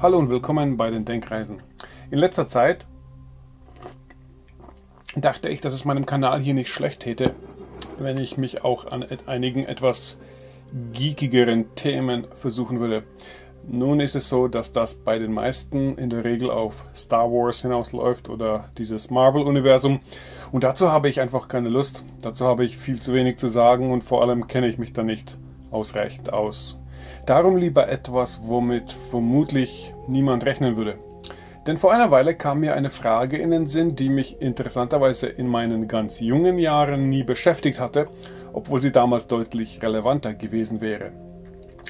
Hallo und willkommen bei den Denkreisen. In letzter Zeit dachte ich, dass es meinem Kanal hier nicht schlecht täte, wenn ich mich auch an einigen etwas geekigeren Themen versuchen würde. Nun ist es so, dass das bei den meisten in der Regel auf Star Wars hinausläuft oder dieses Marvel-Universum. Und dazu habe ich einfach keine Lust. Dazu habe ich viel zu wenig zu sagen und vor allem kenne ich mich da nicht ausreichend aus. Darum lieber etwas, womit vermutlich niemand rechnen würde. Denn vor einer Weile kam mir eine Frage in den Sinn, die mich interessanterweise in meinen ganz jungen Jahren nie beschäftigt hatte, obwohl sie damals deutlich relevanter gewesen wäre.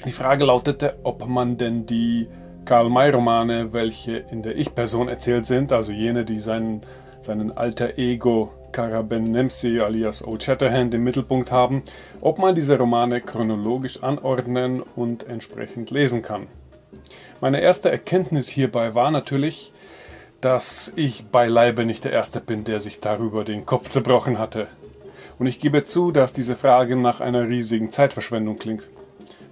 Die Frage lautete, ob man denn die Karl-May-Romane, welche in der Ich-Person erzählt sind, also jene, die seinen, seinen alter Ego Karaben Nemsi alias Old Shatterhand im Mittelpunkt haben, ob man diese Romane chronologisch anordnen und entsprechend lesen kann. Meine erste Erkenntnis hierbei war natürlich, dass ich beileibe nicht der Erste bin, der sich darüber den Kopf zerbrochen hatte. Und ich gebe zu, dass diese Frage nach einer riesigen Zeitverschwendung klingt.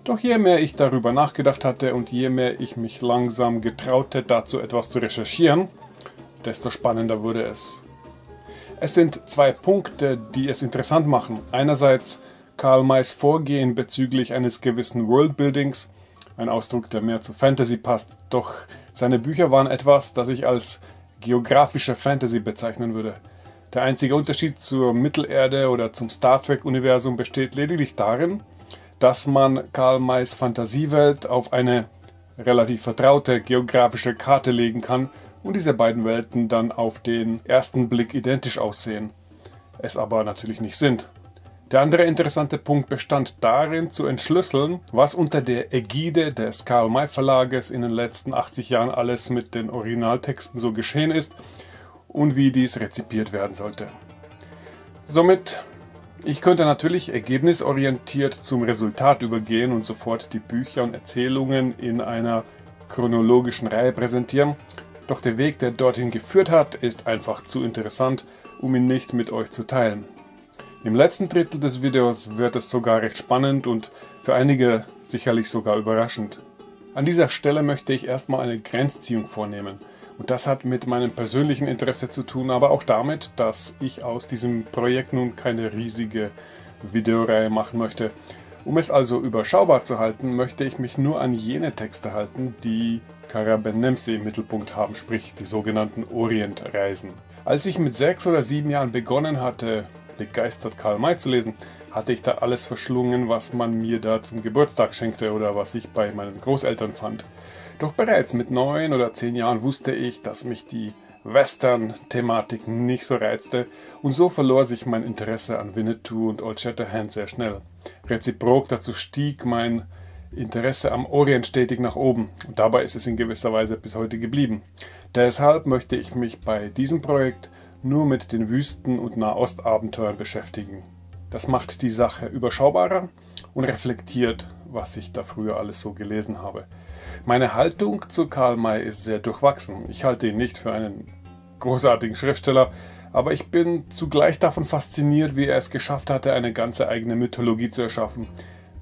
Doch je mehr ich darüber nachgedacht hatte und je mehr ich mich langsam getraute, dazu etwas zu recherchieren, desto spannender wurde es. Es sind zwei Punkte, die es interessant machen. Einerseits Karl Mays Vorgehen bezüglich eines gewissen Worldbuildings, ein Ausdruck, der mehr zu Fantasy passt, doch seine Bücher waren etwas, das ich als geografische Fantasy bezeichnen würde. Der einzige Unterschied zur Mittelerde oder zum Star Trek-Universum besteht lediglich darin, dass man Karl Mays Fantasiewelt auf eine relativ vertraute geografische Karte legen kann und diese beiden Welten dann auf den ersten Blick identisch aussehen, es aber natürlich nicht sind. Der andere interessante Punkt bestand darin, zu entschlüsseln, was unter der Ägide des Karl May Verlages in den letzten 80 Jahren alles mit den Originaltexten so geschehen ist und wie dies rezipiert werden sollte. Somit, ich könnte natürlich ergebnisorientiert zum Resultat übergehen und sofort die Bücher und Erzählungen in einer chronologischen Reihe präsentieren, doch der Weg, der dorthin geführt hat, ist einfach zu interessant, um ihn nicht mit euch zu teilen. Im letzten Drittel des Videos wird es sogar recht spannend und für einige sicherlich sogar überraschend. An dieser Stelle möchte ich erstmal eine Grenzziehung vornehmen. Und das hat mit meinem persönlichen Interesse zu tun, aber auch damit, dass ich aus diesem Projekt nun keine riesige Videoreihe machen möchte. Um es also überschaubar zu halten, möchte ich mich nur an jene Texte halten, die Karabenemse im Mittelpunkt haben, sprich die sogenannten Orientreisen. Als ich mit sechs oder sieben Jahren begonnen hatte, begeistert Karl May zu lesen, hatte ich da alles verschlungen, was man mir da zum Geburtstag schenkte oder was ich bei meinen Großeltern fand. Doch bereits mit neun oder zehn Jahren wusste ich, dass mich die Western-Thematik nicht so reizte und so verlor sich mein Interesse an Winnetou und Old Shatterhand sehr schnell. Reziprok dazu stieg mein Interesse am Orient stetig nach oben und dabei ist es in gewisser Weise bis heute geblieben. Deshalb möchte ich mich bei diesem Projekt nur mit den Wüsten- und Nahostabenteuern beschäftigen. Das macht die Sache überschaubarer und reflektiert, was ich da früher alles so gelesen habe. Meine Haltung zu Karl May ist sehr durchwachsen. Ich halte ihn nicht für einen großartigen Schriftsteller, aber ich bin zugleich davon fasziniert, wie er es geschafft hatte, eine ganze eigene Mythologie zu erschaffen,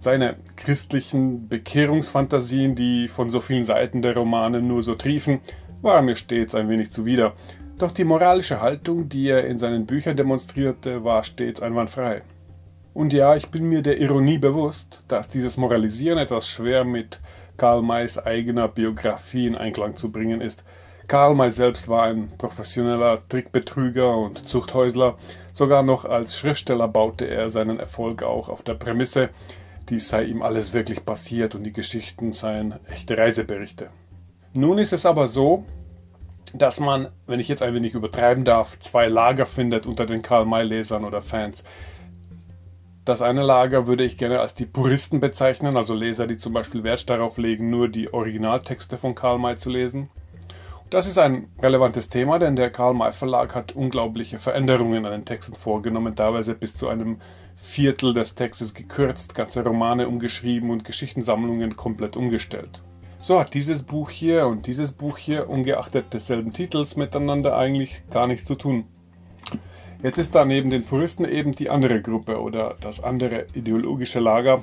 seine christlichen Bekehrungsfantasien, die von so vielen Seiten der Romane nur so triefen, waren mir stets ein wenig zuwider. Doch die moralische Haltung, die er in seinen Büchern demonstrierte, war stets einwandfrei. Und ja, ich bin mir der Ironie bewusst, dass dieses Moralisieren etwas schwer mit Karl Mays eigener Biografie in Einklang zu bringen ist. Karl May selbst war ein professioneller Trickbetrüger und Zuchthäusler. Sogar noch als Schriftsteller baute er seinen Erfolg auch auf der Prämisse, dies sei ihm alles wirklich passiert und die Geschichten seien echte Reiseberichte. Nun ist es aber so, dass man, wenn ich jetzt ein wenig übertreiben darf, zwei Lager findet unter den Karl-May-Lesern oder Fans. Das eine Lager würde ich gerne als die Puristen bezeichnen, also Leser, die zum Beispiel Wert darauf legen, nur die Originaltexte von Karl May zu lesen. Das ist ein relevantes Thema, denn der Karl May Verlag hat unglaubliche Veränderungen an den Texten vorgenommen, teilweise bis zu einem Viertel des Textes gekürzt, ganze Romane umgeschrieben und Geschichtensammlungen komplett umgestellt. So hat dieses Buch hier und dieses Buch hier, ungeachtet desselben Titels, miteinander eigentlich gar nichts zu tun. Jetzt ist da neben den Puristen eben die andere Gruppe oder das andere ideologische Lager,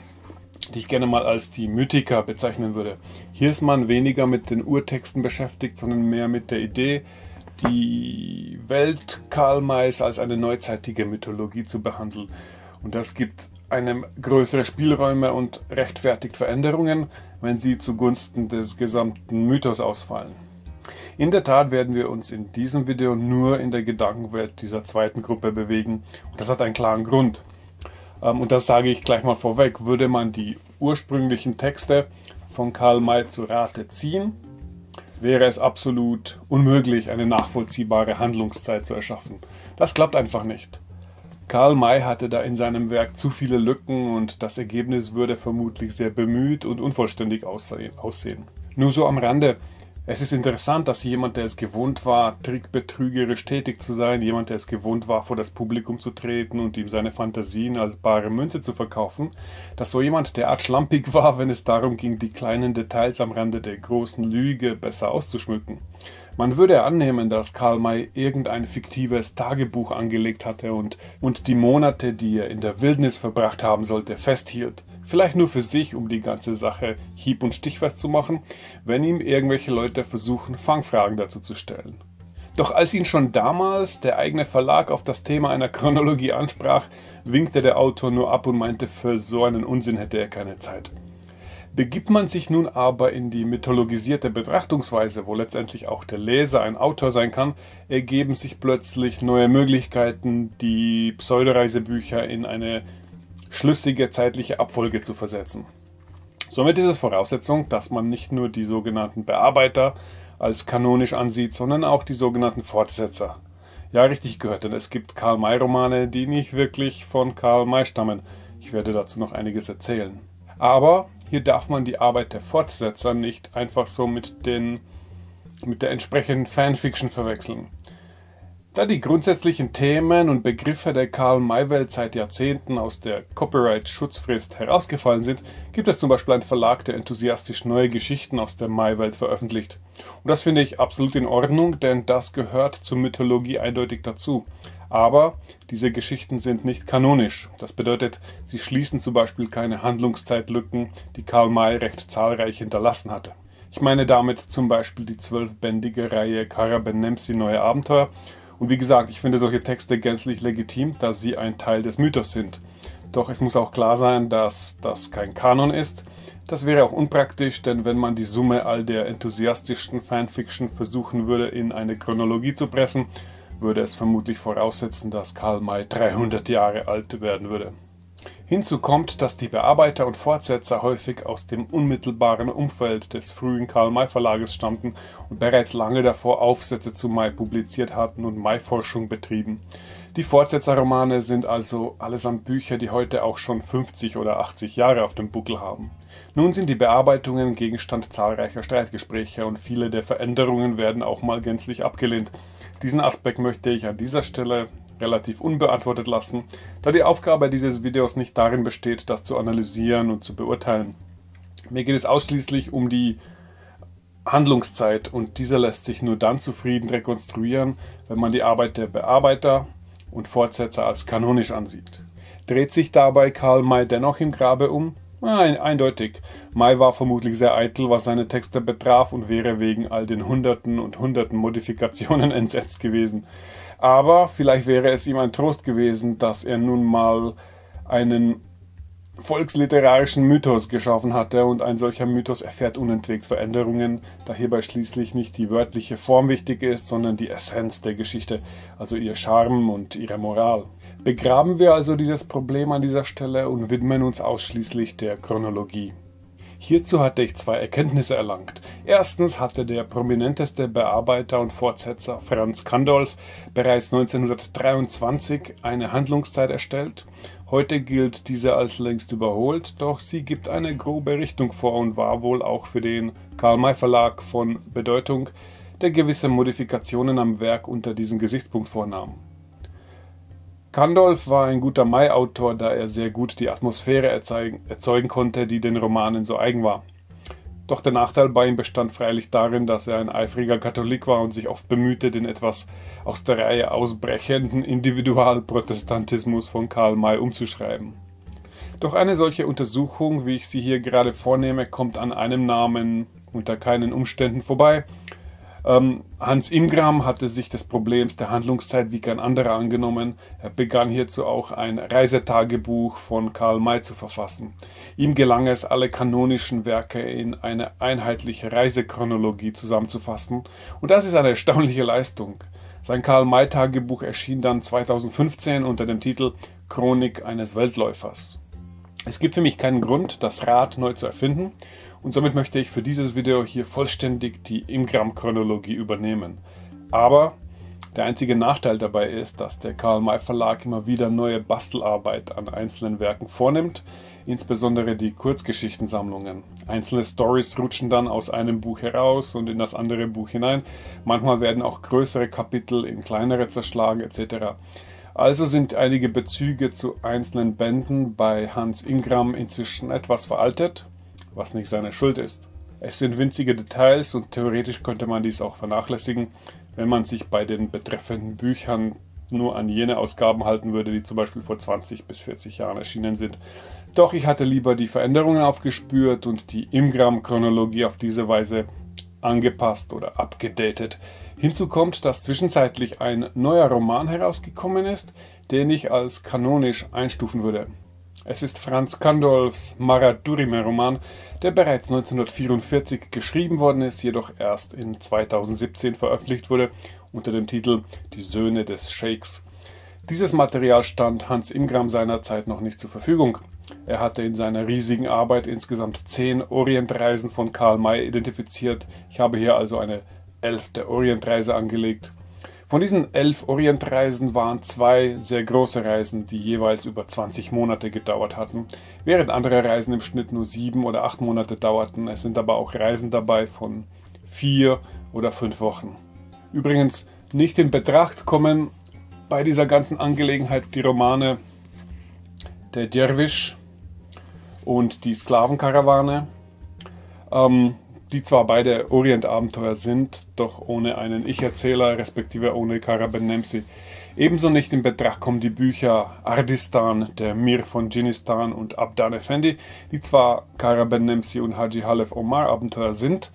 die ich gerne mal als die Mythiker bezeichnen würde. Hier ist man weniger mit den Urtexten beschäftigt, sondern mehr mit der Idee, die Welt Karl Mays als eine neuzeitige Mythologie zu behandeln. Und das gibt einem größere Spielräume und rechtfertigt Veränderungen, wenn sie zugunsten des gesamten Mythos ausfallen. In der Tat werden wir uns in diesem Video nur in der Gedankenwelt dieser zweiten Gruppe bewegen. Und das hat einen klaren Grund. Ähm, und das sage ich gleich mal vorweg. Würde man die ursprünglichen Texte von Karl May zu Rate ziehen, wäre es absolut unmöglich, eine nachvollziehbare Handlungszeit zu erschaffen. Das klappt einfach nicht. Karl May hatte da in seinem Werk zu viele Lücken und das Ergebnis würde vermutlich sehr bemüht und unvollständig aussehen. Nur so am Rande. Es ist interessant, dass jemand, der es gewohnt war, trickbetrügerisch tätig zu sein, jemand, der es gewohnt war, vor das Publikum zu treten und ihm seine Fantasien als bare Münze zu verkaufen, dass so jemand derart schlampig war, wenn es darum ging, die kleinen Details am Rande der großen Lüge besser auszuschmücken. Man würde annehmen, dass Karl May irgendein fiktives Tagebuch angelegt hatte und, und die Monate, die er in der Wildnis verbracht haben sollte, festhielt. Vielleicht nur für sich, um die ganze Sache hieb- und stichfest zu machen, wenn ihm irgendwelche Leute versuchen, Fangfragen dazu zu stellen. Doch als ihn schon damals der eigene Verlag auf das Thema einer Chronologie ansprach, winkte der Autor nur ab und meinte, für so einen Unsinn hätte er keine Zeit. Begibt man sich nun aber in die mythologisierte Betrachtungsweise, wo letztendlich auch der Leser ein Autor sein kann, ergeben sich plötzlich neue Möglichkeiten, die Pseudoreisebücher in eine schlüssige zeitliche Abfolge zu versetzen. Somit ist es Voraussetzung, dass man nicht nur die sogenannten Bearbeiter als kanonisch ansieht, sondern auch die sogenannten Fortsetzer. Ja, richtig gehört, denn es gibt Karl-May-Romane, die nicht wirklich von Karl May stammen. Ich werde dazu noch einiges erzählen. Aber hier darf man die Arbeit der Fortsetzer nicht einfach so mit, den, mit der entsprechenden Fanfiction verwechseln. Da die grundsätzlichen Themen und Begriffe der Karl-May-Welt seit Jahrzehnten aus der Copyright-Schutzfrist herausgefallen sind, gibt es zum Beispiel einen Verlag, der enthusiastisch neue Geschichten aus der May-Welt veröffentlicht. Und das finde ich absolut in Ordnung, denn das gehört zur Mythologie eindeutig dazu. Aber diese Geschichten sind nicht kanonisch. Das bedeutet, sie schließen zum Beispiel keine Handlungszeitlücken, die Karl May recht zahlreich hinterlassen hatte. Ich meine damit zum Beispiel die zwölfbändige Reihe Kara Ben Nemsi Neue Abenteuer und wie gesagt, ich finde solche Texte gänzlich legitim, da sie ein Teil des Mythos sind. Doch es muss auch klar sein, dass das kein Kanon ist. Das wäre auch unpraktisch, denn wenn man die Summe all der enthusiastischen Fanfiction versuchen würde, in eine Chronologie zu pressen, würde es vermutlich voraussetzen, dass Karl May 300 Jahre alt werden würde. Hinzu kommt, dass die Bearbeiter und Fortsetzer häufig aus dem unmittelbaren Umfeld des frühen Karl-May-Verlages stammten und bereits lange davor Aufsätze zu May publiziert hatten und May-Forschung betrieben. Die Fortsetzerromane sind also allesamt Bücher, die heute auch schon 50 oder 80 Jahre auf dem Buckel haben. Nun sind die Bearbeitungen Gegenstand zahlreicher Streitgespräche und viele der Veränderungen werden auch mal gänzlich abgelehnt. Diesen Aspekt möchte ich an dieser Stelle relativ unbeantwortet lassen, da die Aufgabe dieses Videos nicht darin besteht, das zu analysieren und zu beurteilen. Mir geht es ausschließlich um die Handlungszeit und dieser lässt sich nur dann zufrieden rekonstruieren, wenn man die Arbeit der Bearbeiter und Fortsetzer als kanonisch ansieht. Dreht sich dabei Karl May dennoch im Grabe um? Nein, eindeutig. May war vermutlich sehr eitel, was seine Texte betraf und wäre wegen all den Hunderten und Hunderten Modifikationen entsetzt gewesen. Aber vielleicht wäre es ihm ein Trost gewesen, dass er nun mal einen volksliterarischen Mythos geschaffen hatte und ein solcher Mythos erfährt unentwegt Veränderungen, da hierbei schließlich nicht die wörtliche Form wichtig ist, sondern die Essenz der Geschichte, also ihr Charme und ihre Moral. Begraben wir also dieses Problem an dieser Stelle und widmen uns ausschließlich der Chronologie. Hierzu hatte ich zwei Erkenntnisse erlangt. Erstens hatte der prominenteste Bearbeiter und Fortsetzer Franz Kandolf bereits 1923 eine Handlungszeit erstellt. Heute gilt diese als längst überholt, doch sie gibt eine grobe Richtung vor und war wohl auch für den Karl-May Verlag von Bedeutung, der gewisse Modifikationen am Werk unter diesem Gesichtspunkt vornahm. Kandolf war ein guter Mai-Autor, da er sehr gut die Atmosphäre erzeugen, erzeugen konnte, die den Romanen so eigen war. Doch der Nachteil bei ihm bestand freilich darin, dass er ein eifriger Katholik war und sich oft bemühte, den etwas aus der Reihe ausbrechenden Individualprotestantismus von Karl May umzuschreiben. Doch eine solche Untersuchung, wie ich sie hier gerade vornehme, kommt an einem Namen unter keinen Umständen vorbei. Ähm, Hans Imgram hatte sich des Problems der Handlungszeit wie kein anderer angenommen. Er begann hierzu auch ein Reisetagebuch von Karl May zu verfassen. Ihm gelang es, alle kanonischen Werke in eine einheitliche Reisechronologie zusammenzufassen. Und das ist eine erstaunliche Leistung. Sein Karl-May-Tagebuch erschien dann 2015 unter dem Titel Chronik eines Weltläufers. Es gibt für mich keinen Grund, das Rad neu zu erfinden und somit möchte ich für dieses Video hier vollständig die Imgram-Chronologie übernehmen. Aber der einzige Nachteil dabei ist, dass der Karl May Verlag immer wieder neue Bastelarbeit an einzelnen Werken vornimmt, insbesondere die Kurzgeschichtensammlungen. Einzelne Stories rutschen dann aus einem Buch heraus und in das andere Buch hinein. Manchmal werden auch größere Kapitel in kleinere zerschlagen etc. Also sind einige Bezüge zu einzelnen Bänden bei Hans Ingram inzwischen etwas veraltet, was nicht seine Schuld ist. Es sind winzige Details und theoretisch könnte man dies auch vernachlässigen, wenn man sich bei den betreffenden Büchern nur an jene Ausgaben halten würde, die zum Beispiel vor 20 bis 40 Jahren erschienen sind. Doch ich hatte lieber die Veränderungen aufgespürt und die Imgram-Chronologie auf diese Weise angepasst oder abgedatet. Hinzu kommt, dass zwischenzeitlich ein neuer Roman herausgekommen ist, den ich als kanonisch einstufen würde. Es ist Franz Kandolfs Maradurime-Roman, der bereits 1944 geschrieben worden ist, jedoch erst in 2017 veröffentlicht wurde unter dem Titel Die Söhne des Sheiks. Dieses Material stand Hans Imgram seinerzeit noch nicht zur Verfügung. Er hatte in seiner riesigen Arbeit insgesamt zehn Orientreisen von Karl May identifiziert. Ich habe hier also eine elfte Orientreise angelegt. Von diesen elf Orientreisen waren zwei sehr große Reisen, die jeweils über 20 Monate gedauert hatten, während andere Reisen im Schnitt nur sieben oder acht Monate dauerten. Es sind aber auch Reisen dabei von vier oder fünf Wochen. Übrigens nicht in Betracht kommen bei dieser ganzen Angelegenheit die Romane Der Derwisch und die Sklavenkarawane, ähm, die zwar beide Orientabenteuer sind, doch ohne einen Ich-Erzähler, respektive ohne Karaben Nemsi. Ebenso nicht in Betracht kommen die Bücher Ardistan, der Mir von Dschinnistan und Abdan Effendi, die zwar Karaben Nemsi und Haji Halef Omar Abenteuer sind,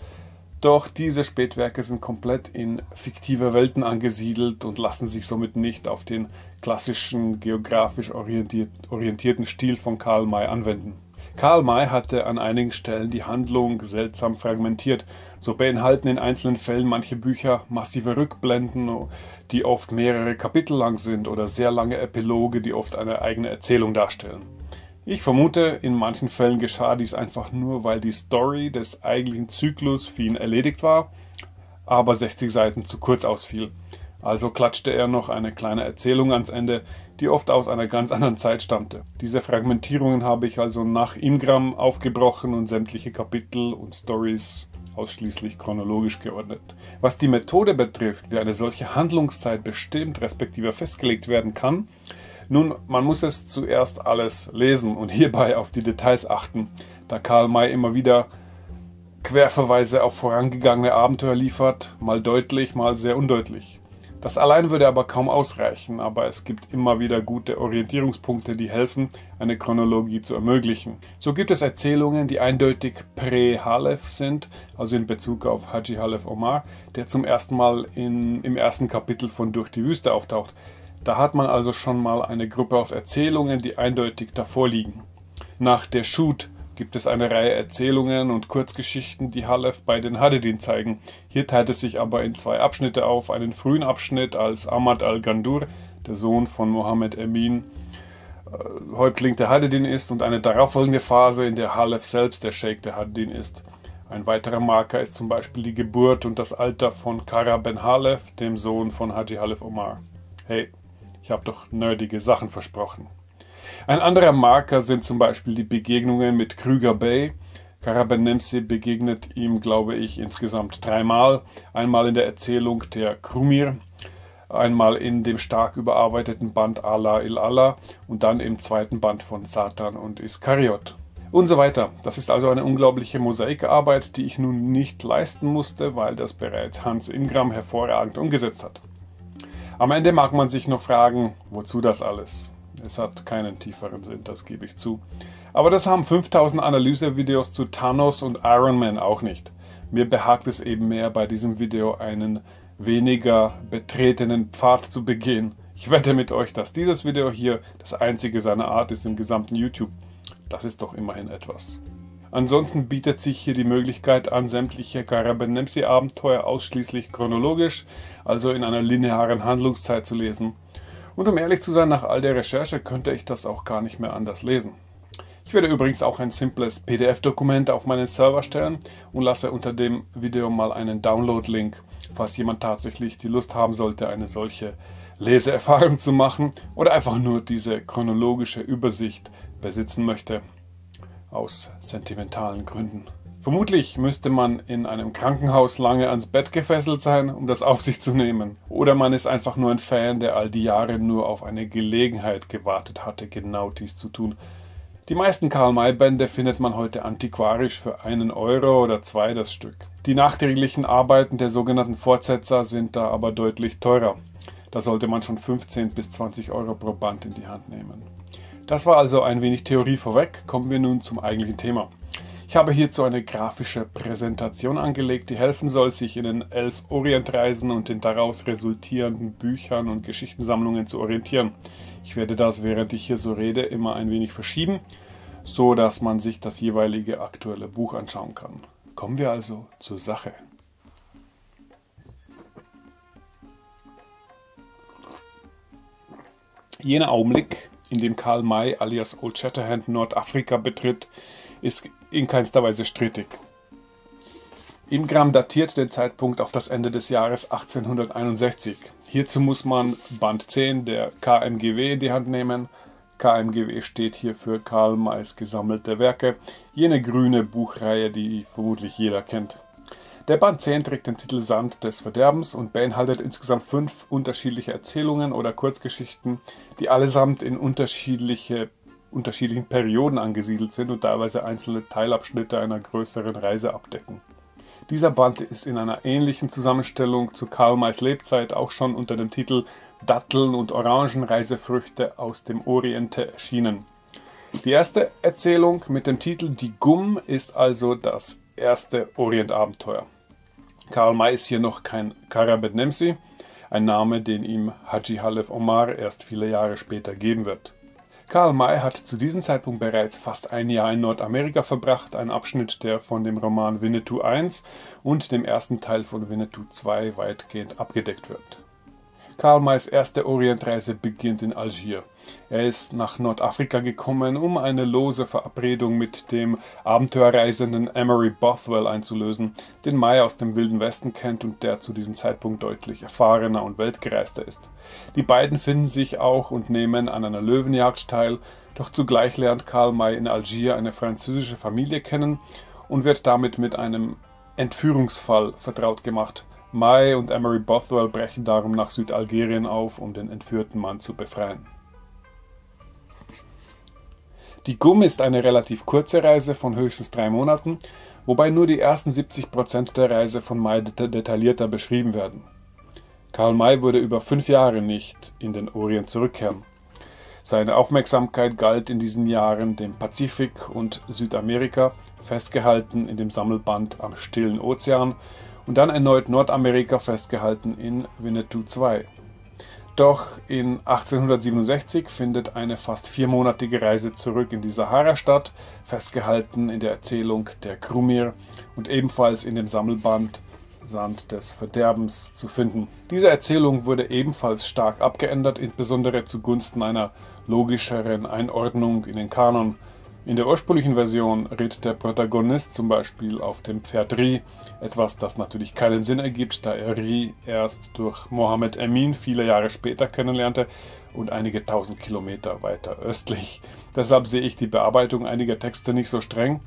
doch diese Spätwerke sind komplett in fiktive Welten angesiedelt und lassen sich somit nicht auf den klassischen geografisch orientierten Stil von Karl May anwenden. Karl May hatte an einigen Stellen die Handlung seltsam fragmentiert. So beinhalten in einzelnen Fällen manche Bücher massive Rückblenden, die oft mehrere Kapitel lang sind, oder sehr lange Epiloge, die oft eine eigene Erzählung darstellen. Ich vermute, in manchen Fällen geschah dies einfach nur, weil die Story des eigentlichen Zyklus für ihn erledigt war, aber 60 Seiten zu kurz ausfiel. Also klatschte er noch eine kleine Erzählung ans Ende, die oft aus einer ganz anderen Zeit stammte. Diese Fragmentierungen habe ich also nach Imgram aufgebrochen und sämtliche Kapitel und Stories ausschließlich chronologisch geordnet. Was die Methode betrifft, wie eine solche Handlungszeit bestimmt respektive festgelegt werden kann, nun, man muss es zuerst alles lesen und hierbei auf die Details achten, da Karl May immer wieder Querverweise auf vorangegangene Abenteuer liefert, mal deutlich, mal sehr undeutlich. Das allein würde aber kaum ausreichen, aber es gibt immer wieder gute Orientierungspunkte, die helfen, eine Chronologie zu ermöglichen. So gibt es Erzählungen, die eindeutig Prä-Halef sind, also in Bezug auf Haji Halef Omar, der zum ersten Mal in, im ersten Kapitel von Durch die Wüste auftaucht. Da hat man also schon mal eine Gruppe aus Erzählungen, die eindeutig davor liegen. Nach der Shoot gibt es eine Reihe Erzählungen und Kurzgeschichten, die Halef bei den Hadedin zeigen. Hier teilt es sich aber in zwei Abschnitte auf. Einen frühen Abschnitt als Ahmad al-Gandur, der Sohn von Mohammed Emin, äh, Häuptling der Hadedin ist und eine darauffolgende Phase, in der Halef selbst der Sheikh der Hadedin ist. Ein weiterer Marker ist zum Beispiel die Geburt und das Alter von Kara Ben Halef, dem Sohn von Haji Halef Omar. Hey, ich habe doch nerdige Sachen versprochen. Ein anderer Marker sind zum Beispiel die Begegnungen mit Krüger Bay. Karabenemsi begegnet ihm, glaube ich, insgesamt dreimal. Einmal in der Erzählung der Krumir, einmal in dem stark überarbeiteten Band Allah il Allah und dann im zweiten Band von Satan und Iskariot. Und so weiter. Das ist also eine unglaubliche Mosaikarbeit, die ich nun nicht leisten musste, weil das bereits Hans Ingram hervorragend umgesetzt hat. Am Ende mag man sich noch fragen, wozu das alles? Es hat keinen tieferen Sinn, das gebe ich zu. Aber das haben 5000 Analysevideos zu Thanos und Iron Man auch nicht. Mir behagt es eben mehr, bei diesem Video einen weniger betretenen Pfad zu begehen. Ich wette mit euch, dass dieses Video hier das einzige seiner Art ist im gesamten YouTube. Das ist doch immerhin etwas. Ansonsten bietet sich hier die Möglichkeit an, sämtliche Karabenemsi-Abenteuer ausschließlich chronologisch, also in einer linearen Handlungszeit zu lesen. Und um ehrlich zu sein, nach all der Recherche könnte ich das auch gar nicht mehr anders lesen. Ich werde übrigens auch ein simples PDF-Dokument auf meinen Server stellen und lasse unter dem Video mal einen Download-Link, falls jemand tatsächlich die Lust haben sollte, eine solche Leseerfahrung zu machen oder einfach nur diese chronologische Übersicht besitzen möchte aus sentimentalen Gründen. Vermutlich müsste man in einem Krankenhaus lange ans Bett gefesselt sein, um das auf sich zu nehmen. Oder man ist einfach nur ein Fan, der all die Jahre nur auf eine Gelegenheit gewartet hatte, genau dies zu tun. Die meisten Karl-May-Bände findet man heute antiquarisch für einen Euro oder zwei das Stück. Die nachträglichen Arbeiten der sogenannten Fortsetzer sind da aber deutlich teurer. Da sollte man schon 15 bis 20 Euro pro Band in die Hand nehmen. Das war also ein wenig Theorie vorweg, kommen wir nun zum eigentlichen Thema. Ich habe hierzu eine grafische Präsentation angelegt, die helfen soll, sich in den elf Orientreisen und den daraus resultierenden Büchern und Geschichtensammlungen zu orientieren. Ich werde das, während ich hier so rede, immer ein wenig verschieben, so dass man sich das jeweilige aktuelle Buch anschauen kann. Kommen wir also zur Sache. Jener Augenblick, in dem Karl May alias Old Shatterhand Nordafrika betritt, ist in keinster Weise strittig. Ingram datiert den Zeitpunkt auf das Ende des Jahres 1861. Hierzu muss man Band 10 der KMGW in die Hand nehmen. KMGW steht hier für Karl Mays gesammelte Werke, jene grüne Buchreihe, die vermutlich jeder kennt. Der Band 10 trägt den Titel Sand des Verderbens und beinhaltet insgesamt fünf unterschiedliche Erzählungen oder Kurzgeschichten, die allesamt in unterschiedliche, unterschiedlichen Perioden angesiedelt sind und teilweise einzelne Teilabschnitte einer größeren Reise abdecken. Dieser Band ist in einer ähnlichen Zusammenstellung zu Karl Mays Lebzeit auch schon unter dem Titel Datteln und Orangenreisefrüchte aus dem Oriente erschienen. Die erste Erzählung mit dem Titel Die Gumm ist also das erste Orientabenteuer. Karl May ist hier noch kein Karabet Nemsi, ein Name, den ihm Haji Halef Omar erst viele Jahre später geben wird. Karl May hat zu diesem Zeitpunkt bereits fast ein Jahr in Nordamerika verbracht, ein Abschnitt, der von dem Roman Winnetou I und dem ersten Teil von Winnetou II weitgehend abgedeckt wird. Karl Mays erste Orientreise beginnt in Algier. Er ist nach Nordafrika gekommen, um eine lose Verabredung mit dem Abenteuerreisenden Emery Bothwell einzulösen, den May aus dem Wilden Westen kennt und der zu diesem Zeitpunkt deutlich erfahrener und weltgereister ist. Die beiden finden sich auch und nehmen an einer Löwenjagd teil, doch zugleich lernt Karl May in Algier eine französische Familie kennen und wird damit mit einem Entführungsfall vertraut gemacht. May und Emery Bothwell brechen darum nach Südalgerien auf, um den entführten Mann zu befreien. Die Gumm ist eine relativ kurze Reise von höchstens drei Monaten, wobei nur die ersten 70 Prozent der Reise von May detaillierter beschrieben werden. Karl May würde über fünf Jahre nicht in den Orient zurückkehren. Seine Aufmerksamkeit galt in diesen Jahren dem Pazifik und Südamerika, festgehalten in dem Sammelband am Stillen Ozean und dann erneut Nordamerika festgehalten in Winnetou II. Doch in 1867 findet eine fast viermonatige Reise zurück in die Sahara statt, festgehalten in der Erzählung der Krumir und ebenfalls in dem Sammelband Sand des Verderbens zu finden. Diese Erzählung wurde ebenfalls stark abgeändert, insbesondere zugunsten einer logischeren Einordnung in den Kanon. In der ursprünglichen Version ritt der Protagonist zum Beispiel auf dem Pferd Ri, etwas, das natürlich keinen Sinn ergibt, da er Ri erst durch Mohammed Emin viele Jahre später kennenlernte und einige tausend Kilometer weiter östlich. Deshalb sehe ich die Bearbeitung einiger Texte nicht so streng,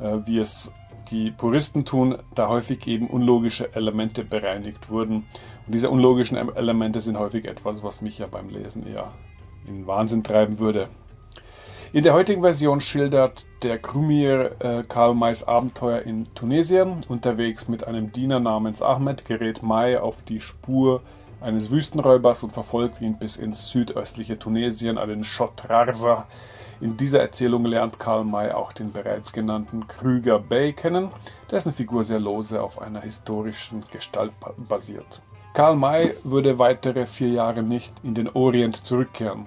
äh, wie es die Puristen tun, da häufig eben unlogische Elemente bereinigt wurden. Und diese unlogischen Elemente sind häufig etwas, was mich ja beim Lesen eher in Wahnsinn treiben würde. In der heutigen Version schildert der Krumir äh, Karl Mays Abenteuer in Tunesien. Unterwegs mit einem Diener namens Ahmed gerät May auf die Spur eines Wüstenräubers und verfolgt ihn bis ins südöstliche Tunesien an den Schott Rarsa. In dieser Erzählung lernt Karl May auch den bereits genannten Krüger Bey kennen, dessen Figur sehr lose auf einer historischen Gestalt basiert. Karl May würde weitere vier Jahre nicht in den Orient zurückkehren.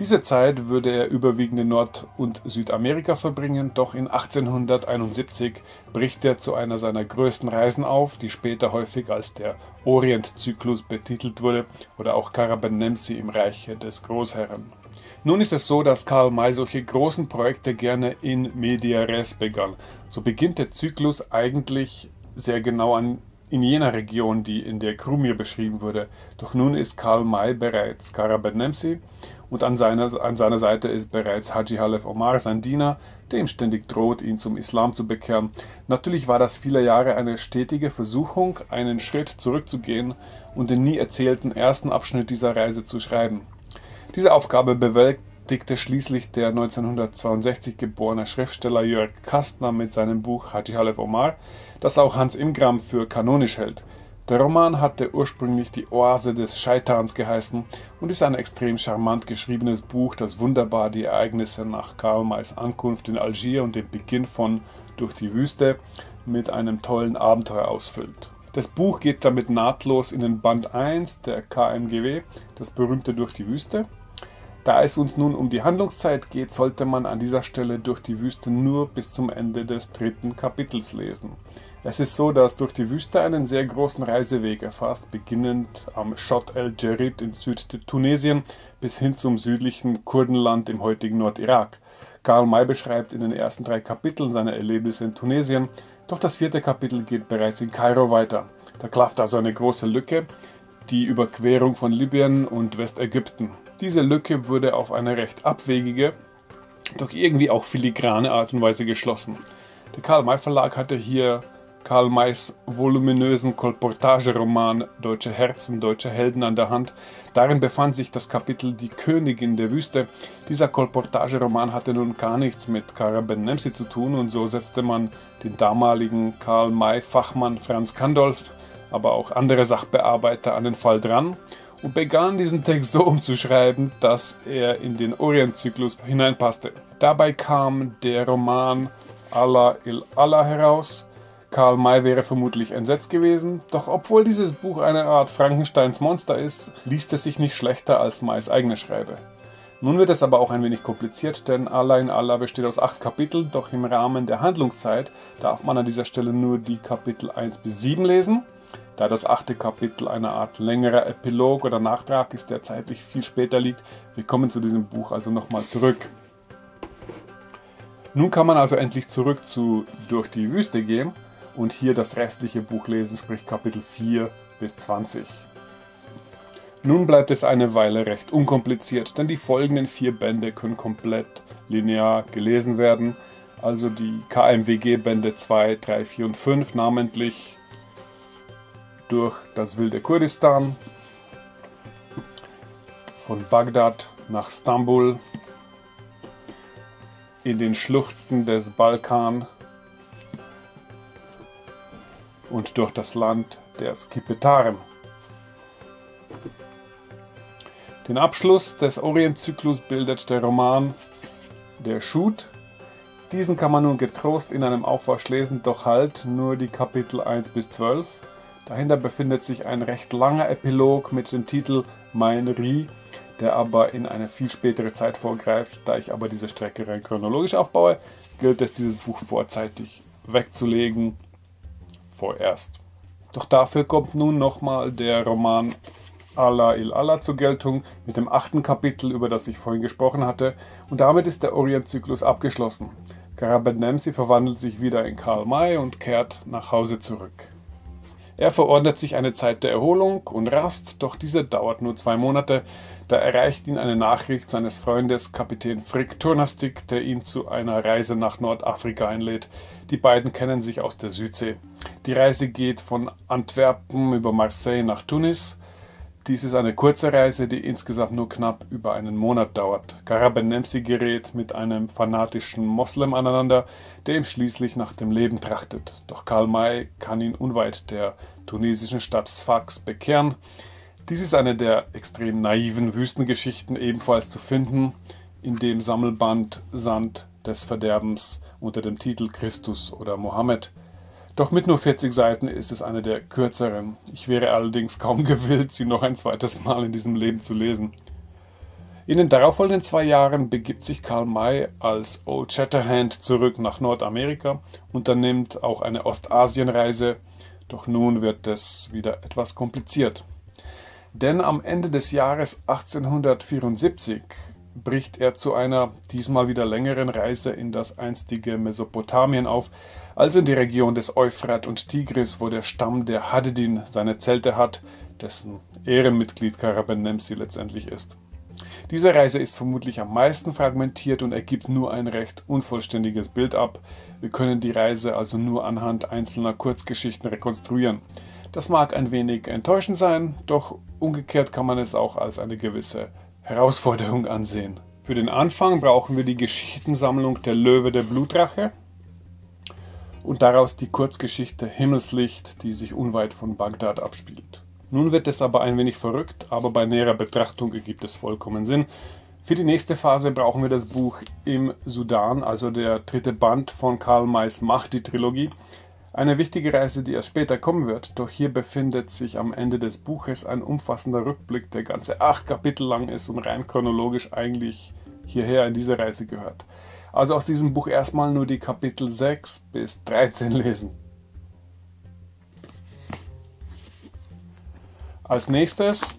Diese Zeit würde er überwiegend in Nord- und Südamerika verbringen, doch in 1871 bricht er zu einer seiner größten Reisen auf, die später häufig als der Orientzyklus betitelt wurde oder auch Karabenemsi im Reiche des Großherren. Nun ist es so, dass Karl May solche großen Projekte gerne in media res begann. So beginnt der Zyklus eigentlich sehr genau an in jener Region, die in der Krumir beschrieben wurde. Doch nun ist Karl May bereits Karabednemsi und an seiner, an seiner Seite ist bereits Haji Halef Omar, sein Diener, der ihm ständig droht, ihn zum Islam zu bekehren. Natürlich war das viele Jahre eine stetige Versuchung, einen Schritt zurückzugehen und den nie erzählten ersten Abschnitt dieser Reise zu schreiben. Diese Aufgabe bewältigte schließlich der 1962 geborene Schriftsteller Jörg Kastner mit seinem Buch Haji Halef Omar, das auch Hans Imgram für kanonisch hält. Der Roman hatte ursprünglich die Oase des Scheiterns geheißen und ist ein extrem charmant geschriebenes Buch, das wunderbar die Ereignisse nach Karl Mays Ankunft in Algier und dem Beginn von Durch die Wüste mit einem tollen Abenteuer ausfüllt. Das Buch geht damit nahtlos in den Band 1 der KMGW, das berühmte Durch die Wüste. Da es uns nun um die Handlungszeit geht, sollte man an dieser Stelle Durch die Wüste nur bis zum Ende des dritten Kapitels lesen. Es ist so, dass durch die Wüste einen sehr großen Reiseweg erfasst, beginnend am Schott el Djerid in Südtunesien bis hin zum südlichen Kurdenland im heutigen Nordirak. Karl May beschreibt in den ersten drei Kapiteln seine Erlebnisse in Tunesien, doch das vierte Kapitel geht bereits in Kairo weiter. Da klafft also eine große Lücke, die Überquerung von Libyen und Westegypten. Diese Lücke wurde auf eine recht abwegige, doch irgendwie auch filigrane Art und Weise geschlossen. Der Karl May Verlag hatte hier Karl Mays voluminösen Kolportageroman Deutsche Herzen, deutsche Helden an der Hand. Darin befand sich das Kapitel Die Königin der Wüste. Dieser Kolportageroman hatte nun gar nichts mit Kara Ben Nemsi zu tun und so setzte man den damaligen Karl May Fachmann Franz Kandolf, aber auch andere Sachbearbeiter an den Fall dran und begann diesen Text so umzuschreiben, dass er in den Orientzyklus hineinpasste. Dabei kam der Roman Allah il Allah heraus, Karl May wäre vermutlich entsetzt gewesen, doch obwohl dieses Buch eine Art Frankensteins Monster ist, liest es sich nicht schlechter als Mays eigene Schreibe. Nun wird es aber auch ein wenig kompliziert, denn Allah in Allah besteht aus acht Kapiteln, doch im Rahmen der Handlungszeit darf man an dieser Stelle nur die Kapitel 1 bis 7 lesen. Da das achte Kapitel eine Art längerer Epilog oder Nachtrag ist, der zeitlich viel später liegt, wir kommen zu diesem Buch also nochmal zurück. Nun kann man also endlich zurück zu Durch die Wüste gehen und hier das restliche Buch lesen, sprich Kapitel 4 bis 20. Nun bleibt es eine Weile recht unkompliziert, denn die folgenden vier Bände können komplett linear gelesen werden. Also die KMWG-Bände 2, 3, 4 und 5, namentlich durch das wilde Kurdistan, von Bagdad nach Stambul, in den Schluchten des Balkan und durch das Land der Skipetaren. Den Abschluss des Orientzyklus bildet der Roman Der Schut. Diesen kann man nun getrost in einem Aufwasch lesen, doch halt nur die Kapitel 1 bis 12. Dahinter befindet sich ein recht langer Epilog mit dem Titel Mein Rie, der aber in eine viel spätere Zeit vorgreift. Da ich aber diese Strecke rein chronologisch aufbaue, gilt es, dieses Buch vorzeitig wegzulegen vorerst. Doch dafür kommt nun nochmal der Roman Allah il Allah zur Geltung mit dem achten Kapitel, über das ich vorhin gesprochen hatte, und damit ist der Orientzyklus abgeschlossen. Garabed Nemsi verwandelt sich wieder in Karl May und kehrt nach Hause zurück. Er verordnet sich eine Zeit der Erholung und Rast, doch diese dauert nur zwei Monate. Da erreicht ihn eine Nachricht seines Freundes Kapitän Frick Turnastik, der ihn zu einer Reise nach Nordafrika einlädt. Die beiden kennen sich aus der Südsee. Die Reise geht von Antwerpen über Marseille nach Tunis. Dies ist eine kurze Reise, die insgesamt nur knapp über einen Monat dauert. Karabenemsi gerät mit einem fanatischen Moslem aneinander, der ihm schließlich nach dem Leben trachtet. Doch Karl May kann ihn unweit der tunesischen Stadt Sfax bekehren. Dies ist eine der extrem naiven Wüstengeschichten, ebenfalls zu finden in dem Sammelband Sand des Verderbens unter dem Titel Christus oder Mohammed. Doch mit nur 40 Seiten ist es eine der kürzeren. Ich wäre allerdings kaum gewillt, sie noch ein zweites Mal in diesem Leben zu lesen. In den darauffolgenden zwei Jahren begibt sich Karl May als Old Shatterhand zurück nach Nordamerika, unternimmt auch eine Ostasienreise, doch nun wird es wieder etwas kompliziert. Denn am Ende des Jahres 1874 bricht er zu einer diesmal wieder längeren Reise in das einstige Mesopotamien auf, also in die Region des Euphrat und Tigris, wo der Stamm der Hadidin seine Zelte hat, dessen Ehrenmitglied Karaben Nemsi letztendlich ist. Diese Reise ist vermutlich am meisten fragmentiert und ergibt nur ein recht unvollständiges Bild ab. Wir können die Reise also nur anhand einzelner Kurzgeschichten rekonstruieren. Das mag ein wenig enttäuschend sein, doch umgekehrt kann man es auch als eine gewisse Herausforderung ansehen. Für den Anfang brauchen wir die Geschichtensammlung Der Löwe der Blutrache und daraus die Kurzgeschichte Himmelslicht, die sich unweit von Bagdad abspielt. Nun wird es aber ein wenig verrückt, aber bei näherer Betrachtung ergibt es vollkommen Sinn. Für die nächste Phase brauchen wir das Buch Im Sudan, also der dritte Band von Karl Mays Mahdi-Trilogie. Eine wichtige Reise, die erst später kommen wird, doch hier befindet sich am Ende des Buches ein umfassender Rückblick, der ganze acht Kapitel lang ist und rein chronologisch eigentlich hierher in diese Reise gehört. Also aus diesem Buch erstmal nur die Kapitel 6 bis 13 lesen. Als nächstes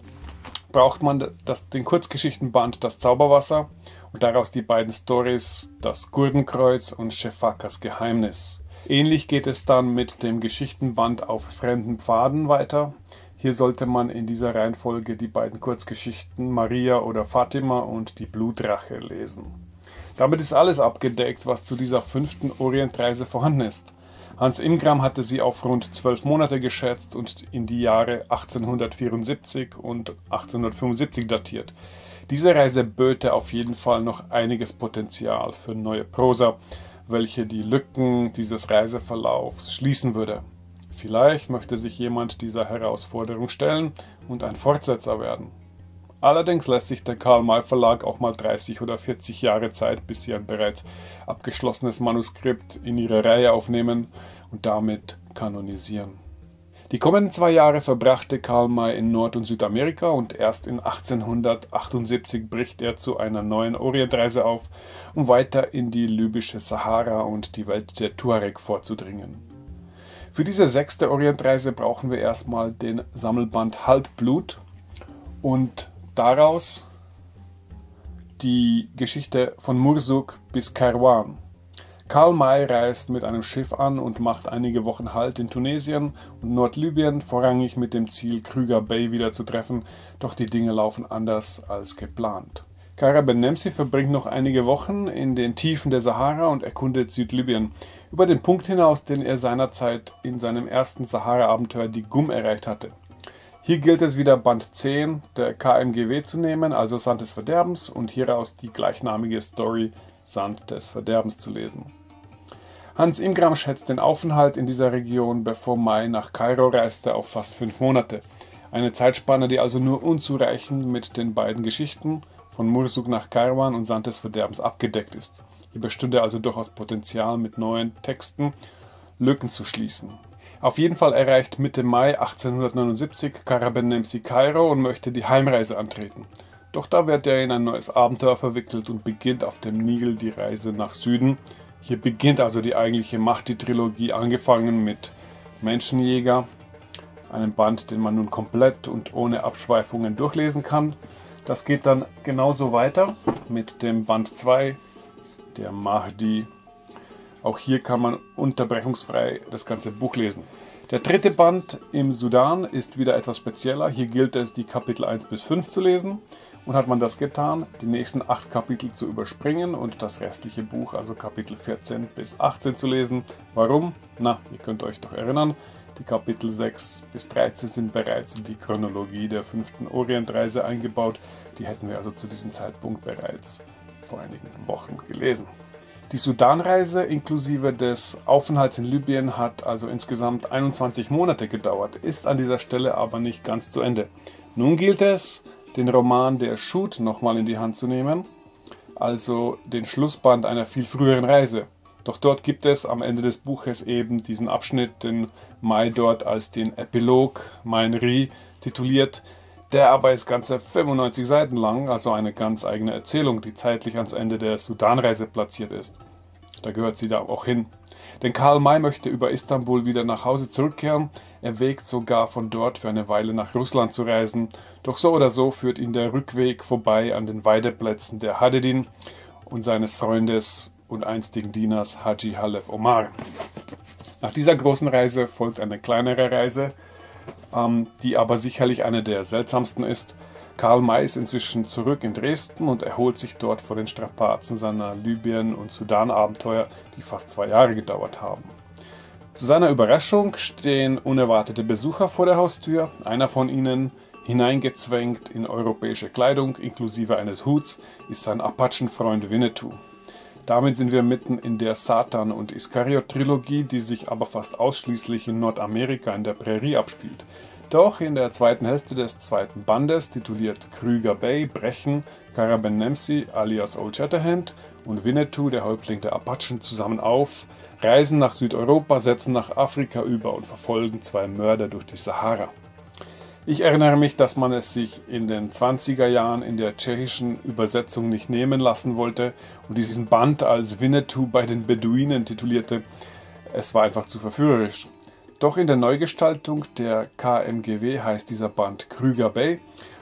braucht man das, den Kurzgeschichtenband Das Zauberwasser und daraus die beiden Stories Das Gurdenkreuz und Shefakas Geheimnis. Ähnlich geht es dann mit dem Geschichtenband auf fremden Pfaden weiter. Hier sollte man in dieser Reihenfolge die beiden Kurzgeschichten Maria oder Fatima und die Blutrache lesen. Damit ist alles abgedeckt, was zu dieser fünften Orientreise vorhanden ist. Hans Imgram hatte sie auf rund zwölf Monate geschätzt und in die Jahre 1874 und 1875 datiert. Diese Reise böte auf jeden Fall noch einiges Potenzial für neue Prosa welche die Lücken dieses Reiseverlaufs schließen würde. Vielleicht möchte sich jemand dieser Herausforderung stellen und ein Fortsetzer werden. Allerdings lässt sich der Karl May Verlag auch mal 30 oder 40 Jahre Zeit, bis sie ein bereits abgeschlossenes Manuskript in ihre Reihe aufnehmen und damit kanonisieren. Die kommenden zwei Jahre verbrachte Karl May in Nord- und Südamerika und erst in 1878 bricht er zu einer neuen Orientreise auf, um weiter in die libysche Sahara und die Welt der Tuareg vorzudringen. Für diese sechste Orientreise brauchen wir erstmal den Sammelband Halbblut und daraus die Geschichte von Mursuk bis Kairouan. Karl May reist mit einem Schiff an und macht einige Wochen Halt in Tunesien und Nordlibyen, vorrangig mit dem Ziel, Krüger Bay wieder zu treffen, doch die Dinge laufen anders als geplant. Kara Benemsi verbringt noch einige Wochen in den Tiefen der Sahara und erkundet Südlibyen, über den Punkt hinaus, den er seinerzeit in seinem ersten Sahara-Abenteuer die Gum erreicht hatte. Hier gilt es wieder Band 10 der KMGW zu nehmen, also Sand des Verderbens, und hieraus die gleichnamige Story Sand des Verderbens zu lesen. Hans Imgram schätzt den Aufenthalt in dieser Region, bevor Mai nach Kairo reiste, auf fast fünf Monate. Eine Zeitspanne, die also nur unzureichend mit den beiden Geschichten von Mursuk nach Kairouan und Sand des Verderbens abgedeckt ist. Hier bestünde also durchaus Potenzial, mit neuen Texten Lücken zu schließen. Auf jeden Fall erreicht Mitte Mai 1879 Karaben Nemsi Kairo und möchte die Heimreise antreten. Doch da wird er in ein neues Abenteuer verwickelt und beginnt auf dem Nil die Reise nach Süden, hier beginnt also die eigentliche Macht-Trilogie, angefangen mit Menschenjäger, einem Band, den man nun komplett und ohne Abschweifungen durchlesen kann. Das geht dann genauso weiter mit dem Band 2, der Mahdi. Auch hier kann man unterbrechungsfrei das ganze Buch lesen. Der dritte Band im Sudan ist wieder etwas spezieller. Hier gilt es, die Kapitel 1 bis 5 zu lesen. Und hat man das getan, die nächsten acht Kapitel zu überspringen und das restliche Buch, also Kapitel 14 bis 18 zu lesen. Warum? Na, ihr könnt euch doch erinnern, die Kapitel 6 bis 13 sind bereits in die Chronologie der fünften Orientreise eingebaut. Die hätten wir also zu diesem Zeitpunkt bereits vor einigen Wochen gelesen. Die Sudanreise inklusive des Aufenthalts in Libyen hat also insgesamt 21 Monate gedauert, ist an dieser Stelle aber nicht ganz zu Ende. Nun gilt es, den Roman Der Shoot nochmal in die Hand zu nehmen, also den Schlussband einer viel früheren Reise. Doch dort gibt es am Ende des Buches eben diesen Abschnitt, den Mai dort als den Epilog Mein Ri tituliert. Der aber ist ganze 95 Seiten lang, also eine ganz eigene Erzählung, die zeitlich ans Ende der Sudanreise platziert ist. Da gehört sie da auch hin. Denn Karl May möchte über Istanbul wieder nach Hause zurückkehren. Er wägt sogar von dort für eine Weile nach Russland zu reisen. Doch so oder so führt ihn der Rückweg vorbei an den Weideplätzen der Hadedin und seines Freundes und einstigen Dieners Haji Halef Omar. Nach dieser großen Reise folgt eine kleinere Reise, ähm, die aber sicherlich eine der seltsamsten ist. Karl May ist inzwischen zurück in Dresden und erholt sich dort vor den Strapazen seiner Libyen- und Sudan-Abenteuer, die fast zwei Jahre gedauert haben. Zu seiner Überraschung stehen unerwartete Besucher vor der Haustür. Einer von ihnen, hineingezwängt in europäische Kleidung inklusive eines Huts, ist sein Apachenfreund Winnetou. Damit sind wir mitten in der Satan- und Iskariot-Trilogie, die sich aber fast ausschließlich in Nordamerika in der Prärie abspielt. Doch in der zweiten Hälfte des zweiten Bandes, tituliert Krüger Bay, brechen Caraben Nemsi alias Old Shatterhand und Winnetou, der Häuptling der Apachen, zusammen auf, reisen nach Südeuropa, setzen nach Afrika über und verfolgen zwei Mörder durch die Sahara. Ich erinnere mich, dass man es sich in den 20er Jahren in der tschechischen Übersetzung nicht nehmen lassen wollte und diesen Band als Winnetou bei den Beduinen titulierte. Es war einfach zu verführerisch. Doch in der Neugestaltung der KMGW heißt dieser Band Krüger Bay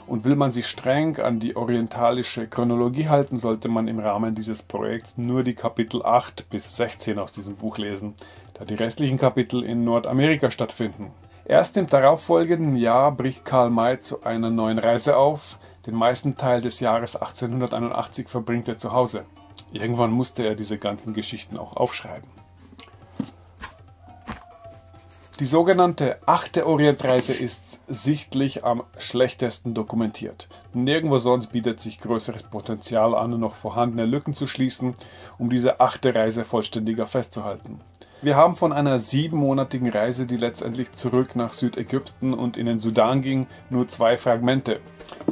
und will man sich streng an die orientalische Chronologie halten, sollte man im Rahmen dieses Projekts nur die Kapitel 8 bis 16 aus diesem Buch lesen, da die restlichen Kapitel in Nordamerika stattfinden. Erst im darauffolgenden Jahr bricht Karl May zu einer neuen Reise auf. Den meisten Teil des Jahres 1881 verbringt er zu Hause. Irgendwann musste er diese ganzen Geschichten auch aufschreiben. Die sogenannte achte Orientreise ist sichtlich am schlechtesten dokumentiert. Nirgendwo sonst bietet sich größeres Potenzial an, noch vorhandene Lücken zu schließen, um diese achte Reise vollständiger festzuhalten. Wir haben von einer siebenmonatigen Reise, die letztendlich zurück nach Südägypten und in den Sudan ging, nur zwei Fragmente.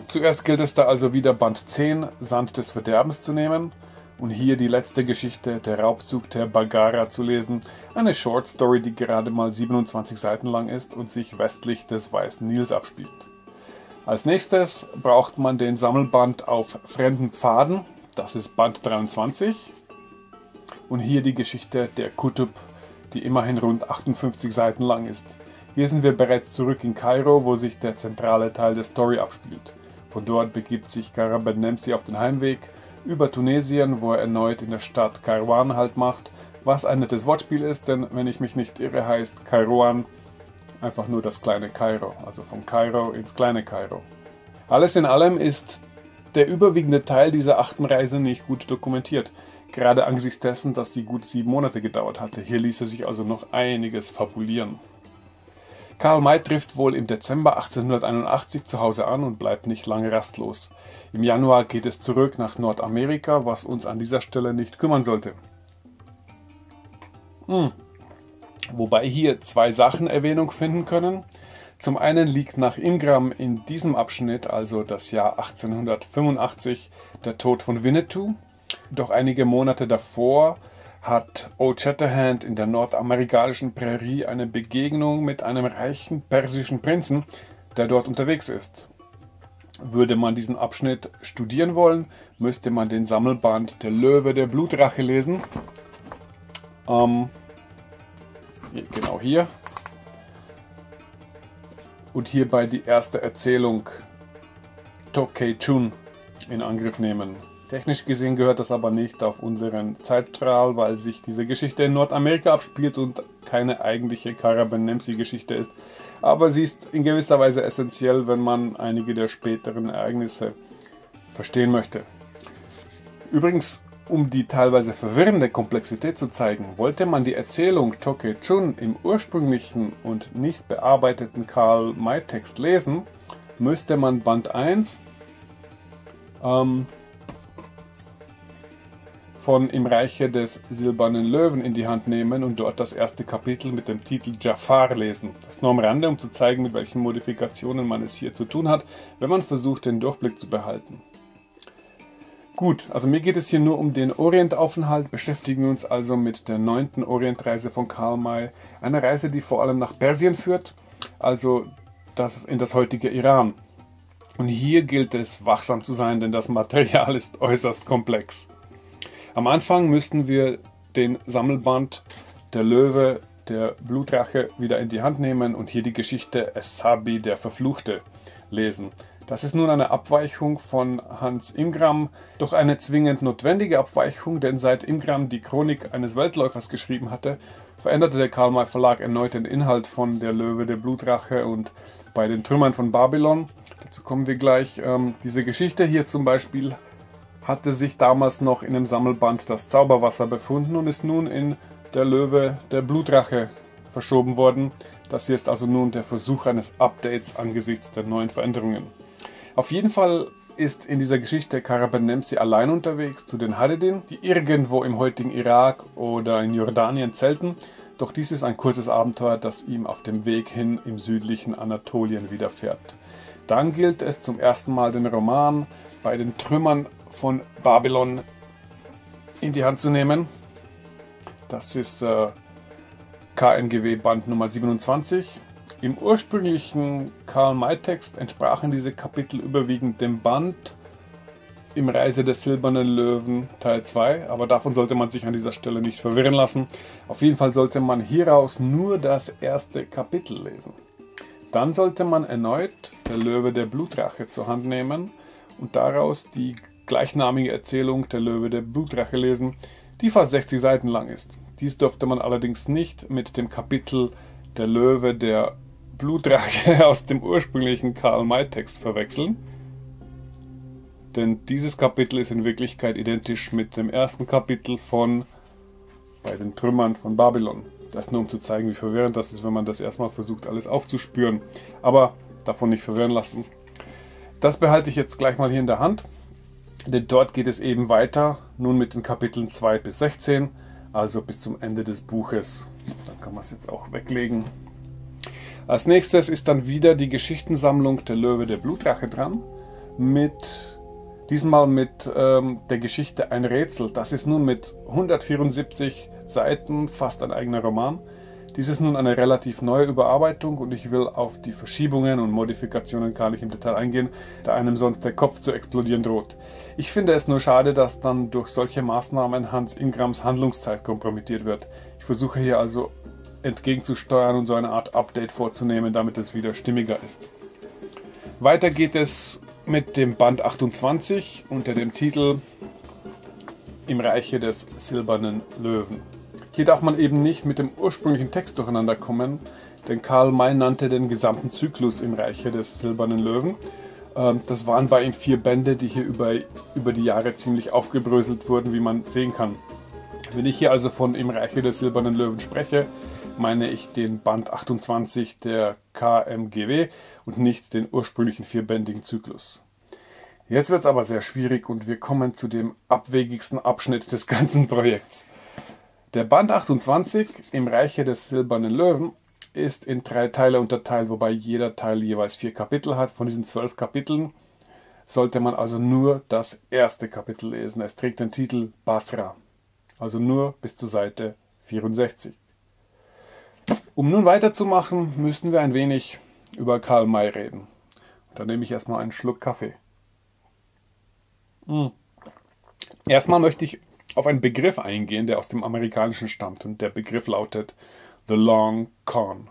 Zuerst gilt es da also wieder Band 10, Sand des Verderbens zu nehmen und hier die letzte Geschichte, der Raubzug der Bagara zu lesen. Eine Short Story, die gerade mal 27 Seiten lang ist und sich westlich des Weißen Nils abspielt. Als nächstes braucht man den Sammelband auf fremden Pfaden, das ist Band 23. Und hier die Geschichte der Kutub die immerhin rund 58 Seiten lang ist. Hier sind wir bereits zurück in Kairo, wo sich der zentrale Teil der Story abspielt. Von dort begibt sich Karaben Nemsi auf den Heimweg über Tunesien, wo er erneut in der Stadt Kairouan Halt macht, was ein nettes Wortspiel ist, denn wenn ich mich nicht irre, heißt Kairouan einfach nur das kleine Kairo, also von Kairo ins kleine Kairo. Alles in allem ist der überwiegende Teil dieser achten Reise nicht gut dokumentiert gerade angesichts dessen, dass sie gut sieben Monate gedauert hatte. Hier ließe sich also noch einiges fabulieren. Karl May trifft wohl im Dezember 1881 zu Hause an und bleibt nicht lange rastlos. Im Januar geht es zurück nach Nordamerika, was uns an dieser Stelle nicht kümmern sollte. Hm. Wobei hier zwei Sachen Erwähnung finden können. Zum einen liegt nach Ingram in diesem Abschnitt, also das Jahr 1885, der Tod von Winnetou, doch einige Monate davor hat Old Shatterhand in der nordamerikanischen Prärie eine Begegnung mit einem reichen persischen Prinzen, der dort unterwegs ist. Würde man diesen Abschnitt studieren wollen, müsste man den Sammelband Der Löwe der Blutrache lesen. Ähm, genau hier. Und hierbei die erste Erzählung Tokei Chun in Angriff nehmen. Technisch gesehen gehört das aber nicht auf unseren Zeitstrahl, weil sich diese Geschichte in Nordamerika abspielt und keine eigentliche Caravan-Nemsi-Geschichte ist. Aber sie ist in gewisser Weise essentiell, wenn man einige der späteren Ereignisse verstehen möchte. Übrigens, um die teilweise verwirrende Komplexität zu zeigen, wollte man die Erzählung Toke Chun im ursprünglichen und nicht bearbeiteten Karl May-Text lesen, müsste man Band 1 ähm, von Im Reiche des Silbernen Löwen in die Hand nehmen und dort das erste Kapitel mit dem Titel Jafar lesen. Das nur am Rande, um zu zeigen, mit welchen Modifikationen man es hier zu tun hat, wenn man versucht, den Durchblick zu behalten. Gut, also mir geht es hier nur um den Orientaufenthalt, beschäftigen wir uns also mit der neunten Orientreise von Karl May. Eine Reise, die vor allem nach Persien führt, also das in das heutige Iran. Und hier gilt es, wachsam zu sein, denn das Material ist äußerst komplex. Am Anfang müssten wir den Sammelband Der Löwe, der Blutrache wieder in die Hand nehmen und hier die Geschichte Es-Sabi, der Verfluchte, lesen. Das ist nun eine Abweichung von Hans Imgram, doch eine zwingend notwendige Abweichung, denn seit Imgram die Chronik eines Weltläufers geschrieben hatte, veränderte der Karl May Verlag erneut den Inhalt von Der Löwe der Blutrache und bei den Trümmern von Babylon. Dazu kommen wir gleich. Ähm, diese Geschichte hier zum Beispiel hatte sich damals noch in dem Sammelband Das Zauberwasser befunden und ist nun in Der Löwe der Blutrache verschoben worden. Das hier ist also nun der Versuch eines Updates angesichts der neuen Veränderungen. Auf jeden Fall ist in dieser Geschichte Karabenemsi allein unterwegs zu den Haredin, die irgendwo im heutigen Irak oder in Jordanien zelten. Doch dies ist ein kurzes Abenteuer, das ihm auf dem Weg hin im südlichen Anatolien widerfährt. Dann gilt es zum ersten Mal den Roman bei den Trümmern von Babylon in die Hand zu nehmen. Das ist äh, KNGW Band Nummer 27. Im ursprünglichen Karl-May-Text entsprachen diese Kapitel überwiegend dem Band im Reise des Silbernen Löwen Teil 2, aber davon sollte man sich an dieser Stelle nicht verwirren lassen. Auf jeden Fall sollte man hieraus nur das erste Kapitel lesen. Dann sollte man erneut der Löwe der Blutrache zur Hand nehmen und daraus die gleichnamige Erzählung der Löwe der Blutrache lesen, die fast 60 Seiten lang ist. Dies dürfte man allerdings nicht mit dem Kapitel der Löwe der Blutrache aus dem ursprünglichen Karl-May-Text verwechseln. Denn dieses Kapitel ist in Wirklichkeit identisch mit dem ersten Kapitel von Bei den Trümmern von Babylon. Das nur um zu zeigen, wie verwirrend das ist, wenn man das erstmal versucht, alles aufzuspüren. Aber davon nicht verwirren lassen. Das behalte ich jetzt gleich mal hier in der Hand. Denn dort geht es eben weiter, nun mit den Kapiteln 2 bis 16, also bis zum Ende des Buches. Dann kann man es jetzt auch weglegen. Als nächstes ist dann wieder die Geschichtensammlung Der Löwe der Blutrache dran. Mit diesmal mit ähm, der Geschichte Ein Rätsel. Das ist nun mit 174 Seiten fast ein eigener Roman. Dies ist nun eine relativ neue Überarbeitung und ich will auf die Verschiebungen und Modifikationen gar nicht im Detail eingehen, da einem sonst der Kopf zu explodieren droht. Ich finde es nur schade, dass dann durch solche Maßnahmen Hans Ingrams Handlungszeit kompromittiert wird. Ich versuche hier also entgegenzusteuern und so eine Art Update vorzunehmen, damit es wieder stimmiger ist. Weiter geht es mit dem Band 28 unter dem Titel Im Reiche des silbernen Löwen. Hier darf man eben nicht mit dem ursprünglichen Text durcheinander kommen, denn Karl May nannte den gesamten Zyklus im Reiche des silbernen Löwen. Ähm, das waren bei ihm vier Bände, die hier über, über die Jahre ziemlich aufgebröselt wurden, wie man sehen kann. Wenn ich hier also von Im Reiche des silbernen Löwen spreche, meine ich den Band 28 der KMGW und nicht den ursprünglichen vierbändigen Zyklus. Jetzt wird es aber sehr schwierig und wir kommen zu dem abwegigsten Abschnitt des ganzen Projekts. Der Band 28 im Reiche des Silbernen Löwen ist in drei Teile unterteilt, wobei jeder Teil jeweils vier Kapitel hat. Von diesen zwölf Kapiteln sollte man also nur das erste Kapitel lesen. Es trägt den Titel Basra, also nur bis zur Seite 64. Um nun weiterzumachen, müssen wir ein wenig über Karl May reden. Da nehme ich erstmal einen Schluck Kaffee. Hm. Erstmal möchte ich auf einen Begriff eingehen, der aus dem Amerikanischen stammt und der Begriff lautet The Long Con.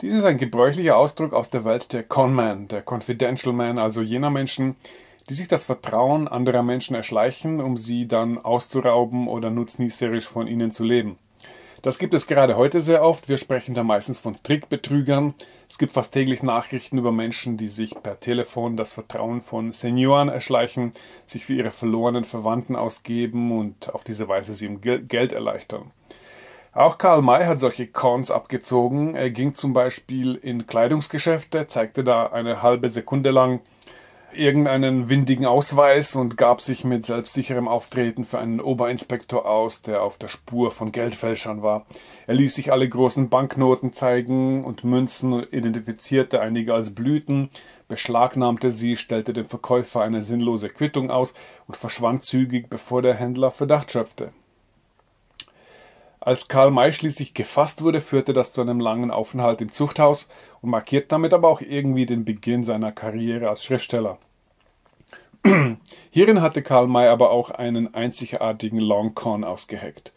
Dies ist ein gebräuchlicher Ausdruck aus der Welt der Conman, der Confidential Man, also jener Menschen, die sich das Vertrauen anderer Menschen erschleichen, um sie dann auszurauben oder nutznießerisch von ihnen zu leben. Das gibt es gerade heute sehr oft. Wir sprechen da meistens von Trickbetrügern. Es gibt fast täglich Nachrichten über Menschen, die sich per Telefon das Vertrauen von Senioren erschleichen, sich für ihre verlorenen Verwandten ausgeben und auf diese Weise sie um Geld erleichtern. Auch Karl May hat solche Cons abgezogen. Er ging zum Beispiel in Kleidungsgeschäfte, zeigte da eine halbe Sekunde lang irgendeinen windigen Ausweis und gab sich mit selbstsicherem Auftreten für einen Oberinspektor aus, der auf der Spur von Geldfälschern war. Er ließ sich alle großen Banknoten zeigen und Münzen, identifizierte einige als Blüten, beschlagnahmte sie, stellte dem Verkäufer eine sinnlose Quittung aus und verschwand zügig, bevor der Händler Verdacht schöpfte. Als Karl May schließlich gefasst wurde, führte das zu einem langen Aufenthalt im Zuchthaus und markiert damit aber auch irgendwie den Beginn seiner Karriere als Schriftsteller. Hierin hatte Karl May aber auch einen einzigartigen Long Con ausgeheckt.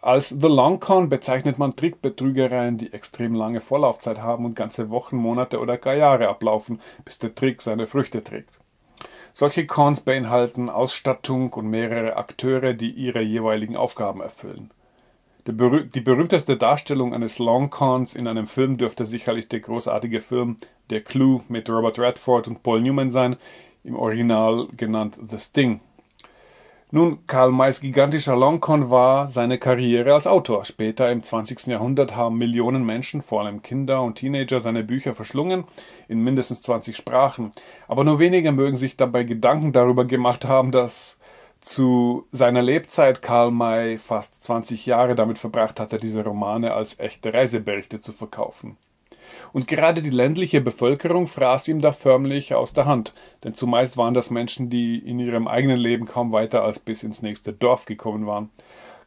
Als The Long Con bezeichnet man Trickbetrügereien, die extrem lange Vorlaufzeit haben und ganze Wochen, Monate oder gar Jahre ablaufen, bis der Trick seine Früchte trägt. Solche Cons beinhalten Ausstattung und mehrere Akteure, die ihre jeweiligen Aufgaben erfüllen. Die berühmteste Darstellung eines Longcons in einem Film dürfte sicherlich der großartige Film Der Clue mit Robert Redford und Paul Newman sein, im Original genannt The Sting. Nun, Karl Mays gigantischer Longcon war seine Karriere als Autor. Später im 20. Jahrhundert haben Millionen Menschen, vor allem Kinder und Teenager, seine Bücher verschlungen, in mindestens 20 Sprachen. Aber nur wenige mögen sich dabei Gedanken darüber gemacht haben, dass zu seiner Lebzeit Karl May fast 20 Jahre damit verbracht hatte, diese Romane als echte Reiseberichte zu verkaufen. Und gerade die ländliche Bevölkerung fraß ihm da förmlich aus der Hand, denn zumeist waren das Menschen, die in ihrem eigenen Leben kaum weiter als bis ins nächste Dorf gekommen waren.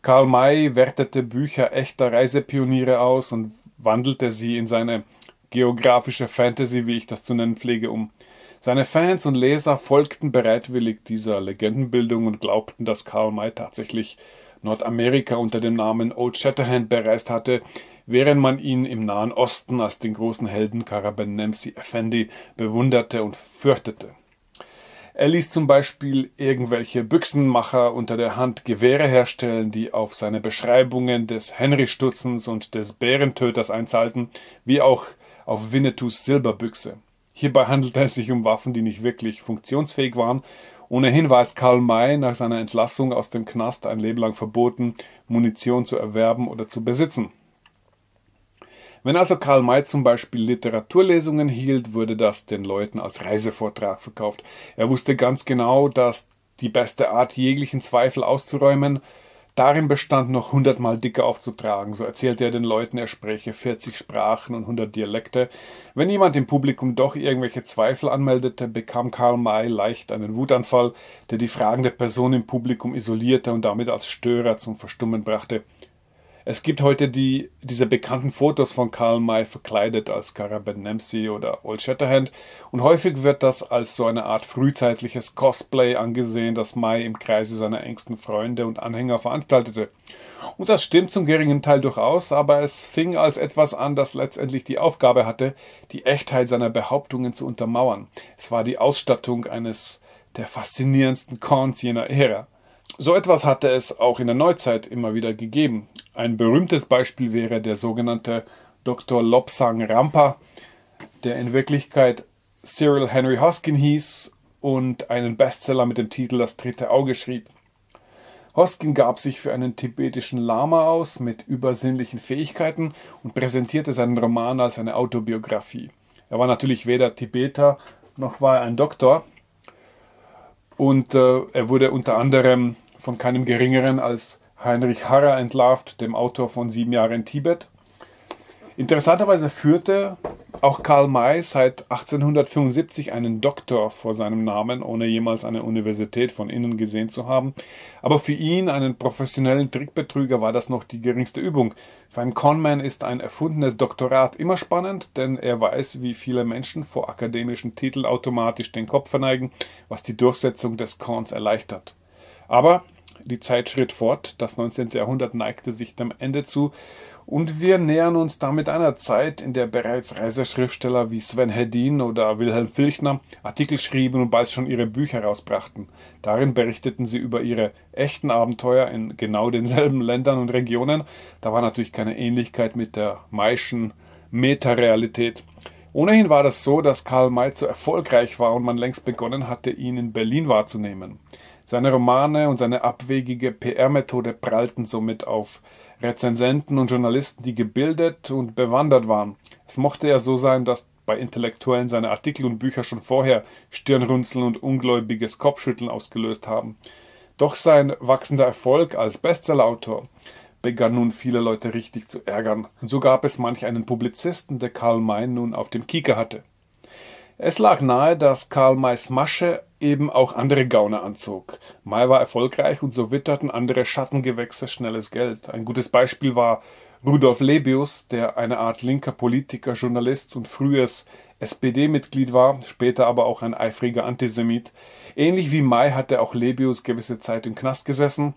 Karl May wertete Bücher echter Reisepioniere aus und wandelte sie in seine geografische Fantasy, wie ich das zu nennen pflege, um. Seine Fans und Leser folgten bereitwillig dieser Legendenbildung und glaubten, dass Karl May tatsächlich Nordamerika unter dem Namen Old Shatterhand bereist hatte, während man ihn im Nahen Osten als den großen Helden Karaben Nemsi Effendi bewunderte und fürchtete. Er ließ zum Beispiel irgendwelche Büchsenmacher unter der Hand Gewehre herstellen, die auf seine Beschreibungen des Henry-Stutzens und des Bärentöters einzahlten, wie auch auf Winnetous Silberbüchse. Hierbei handelte es sich um Waffen, die nicht wirklich funktionsfähig waren. Ohnehin war es Karl May nach seiner Entlassung aus dem Knast ein Leben lang verboten, Munition zu erwerben oder zu besitzen. Wenn also Karl May zum Beispiel Literaturlesungen hielt, wurde das den Leuten als Reisevortrag verkauft. Er wusste ganz genau, dass die beste Art, jeglichen Zweifel auszuräumen, Darin bestand noch hundertmal dicker aufzutragen. So erzählte er den Leuten, er spräche 40 Sprachen und 100 Dialekte. Wenn jemand im Publikum doch irgendwelche Zweifel anmeldete, bekam Karl May leicht einen Wutanfall, der die fragende Person im Publikum isolierte und damit als Störer zum Verstummen brachte. Es gibt heute die, diese bekannten Fotos von Karl May verkleidet als Karaben Nemsi oder Old Shatterhand und häufig wird das als so eine Art frühzeitliches Cosplay angesehen, das May im Kreise seiner engsten Freunde und Anhänger veranstaltete. Und das stimmt zum geringen Teil durchaus, aber es fing als etwas an, das letztendlich die Aufgabe hatte, die Echtheit seiner Behauptungen zu untermauern. Es war die Ausstattung eines der faszinierendsten Cons jener Ära. So etwas hatte es auch in der Neuzeit immer wieder gegeben. Ein berühmtes Beispiel wäre der sogenannte Dr. Lobsang Rampa, der in Wirklichkeit Cyril Henry Hoskin hieß und einen Bestseller mit dem Titel Das dritte Auge schrieb. Hoskin gab sich für einen tibetischen Lama aus mit übersinnlichen Fähigkeiten und präsentierte seinen Roman als eine Autobiografie. Er war natürlich weder Tibeter noch war er ein Doktor und äh, er wurde unter anderem von keinem geringeren als Heinrich Harrer entlarvt, dem Autor von Sieben Jahre in Tibet. Interessanterweise führte auch Karl May seit 1875 einen Doktor vor seinem Namen, ohne jemals eine Universität von innen gesehen zu haben. Aber für ihn, einen professionellen Trickbetrüger, war das noch die geringste Übung. Für einen Conman ist ein erfundenes Doktorat immer spannend, denn er weiß, wie viele Menschen vor akademischen Titeln automatisch den Kopf verneigen, was die Durchsetzung des Cons erleichtert. Aber die Zeit schritt fort, das 19. Jahrhundert neigte sich dem Ende zu und wir nähern uns damit einer Zeit, in der bereits Reiseschriftsteller wie Sven Hedin oder Wilhelm Filchner Artikel schrieben und bald schon ihre Bücher herausbrachten. Darin berichteten sie über ihre echten Abenteuer in genau denselben Ländern und Regionen. Da war natürlich keine Ähnlichkeit mit der Maischen Metarealität. Ohnehin war das so, dass Karl May zu erfolgreich war und man längst begonnen hatte, ihn in Berlin wahrzunehmen. Seine Romane und seine abwegige PR-Methode prallten somit auf Rezensenten und Journalisten, die gebildet und bewandert waren. Es mochte ja so sein, dass bei Intellektuellen seine Artikel und Bücher schon vorher Stirnrunzeln und ungläubiges Kopfschütteln ausgelöst haben. Doch sein wachsender Erfolg als Bestsellerautor begann nun viele Leute richtig zu ärgern. Und so gab es manch einen Publizisten, der Karl May nun auf dem Kieker hatte. Es lag nahe, dass Karl Mays Masche eben auch andere Gauner anzog. May war erfolgreich und so witterten andere Schattengewächse schnelles Geld. Ein gutes Beispiel war Rudolf Lebius, der eine Art linker Politiker, Journalist und frühes SPD-Mitglied war, später aber auch ein eifriger Antisemit. Ähnlich wie May hatte auch Lebius gewisse Zeit im Knast gesessen,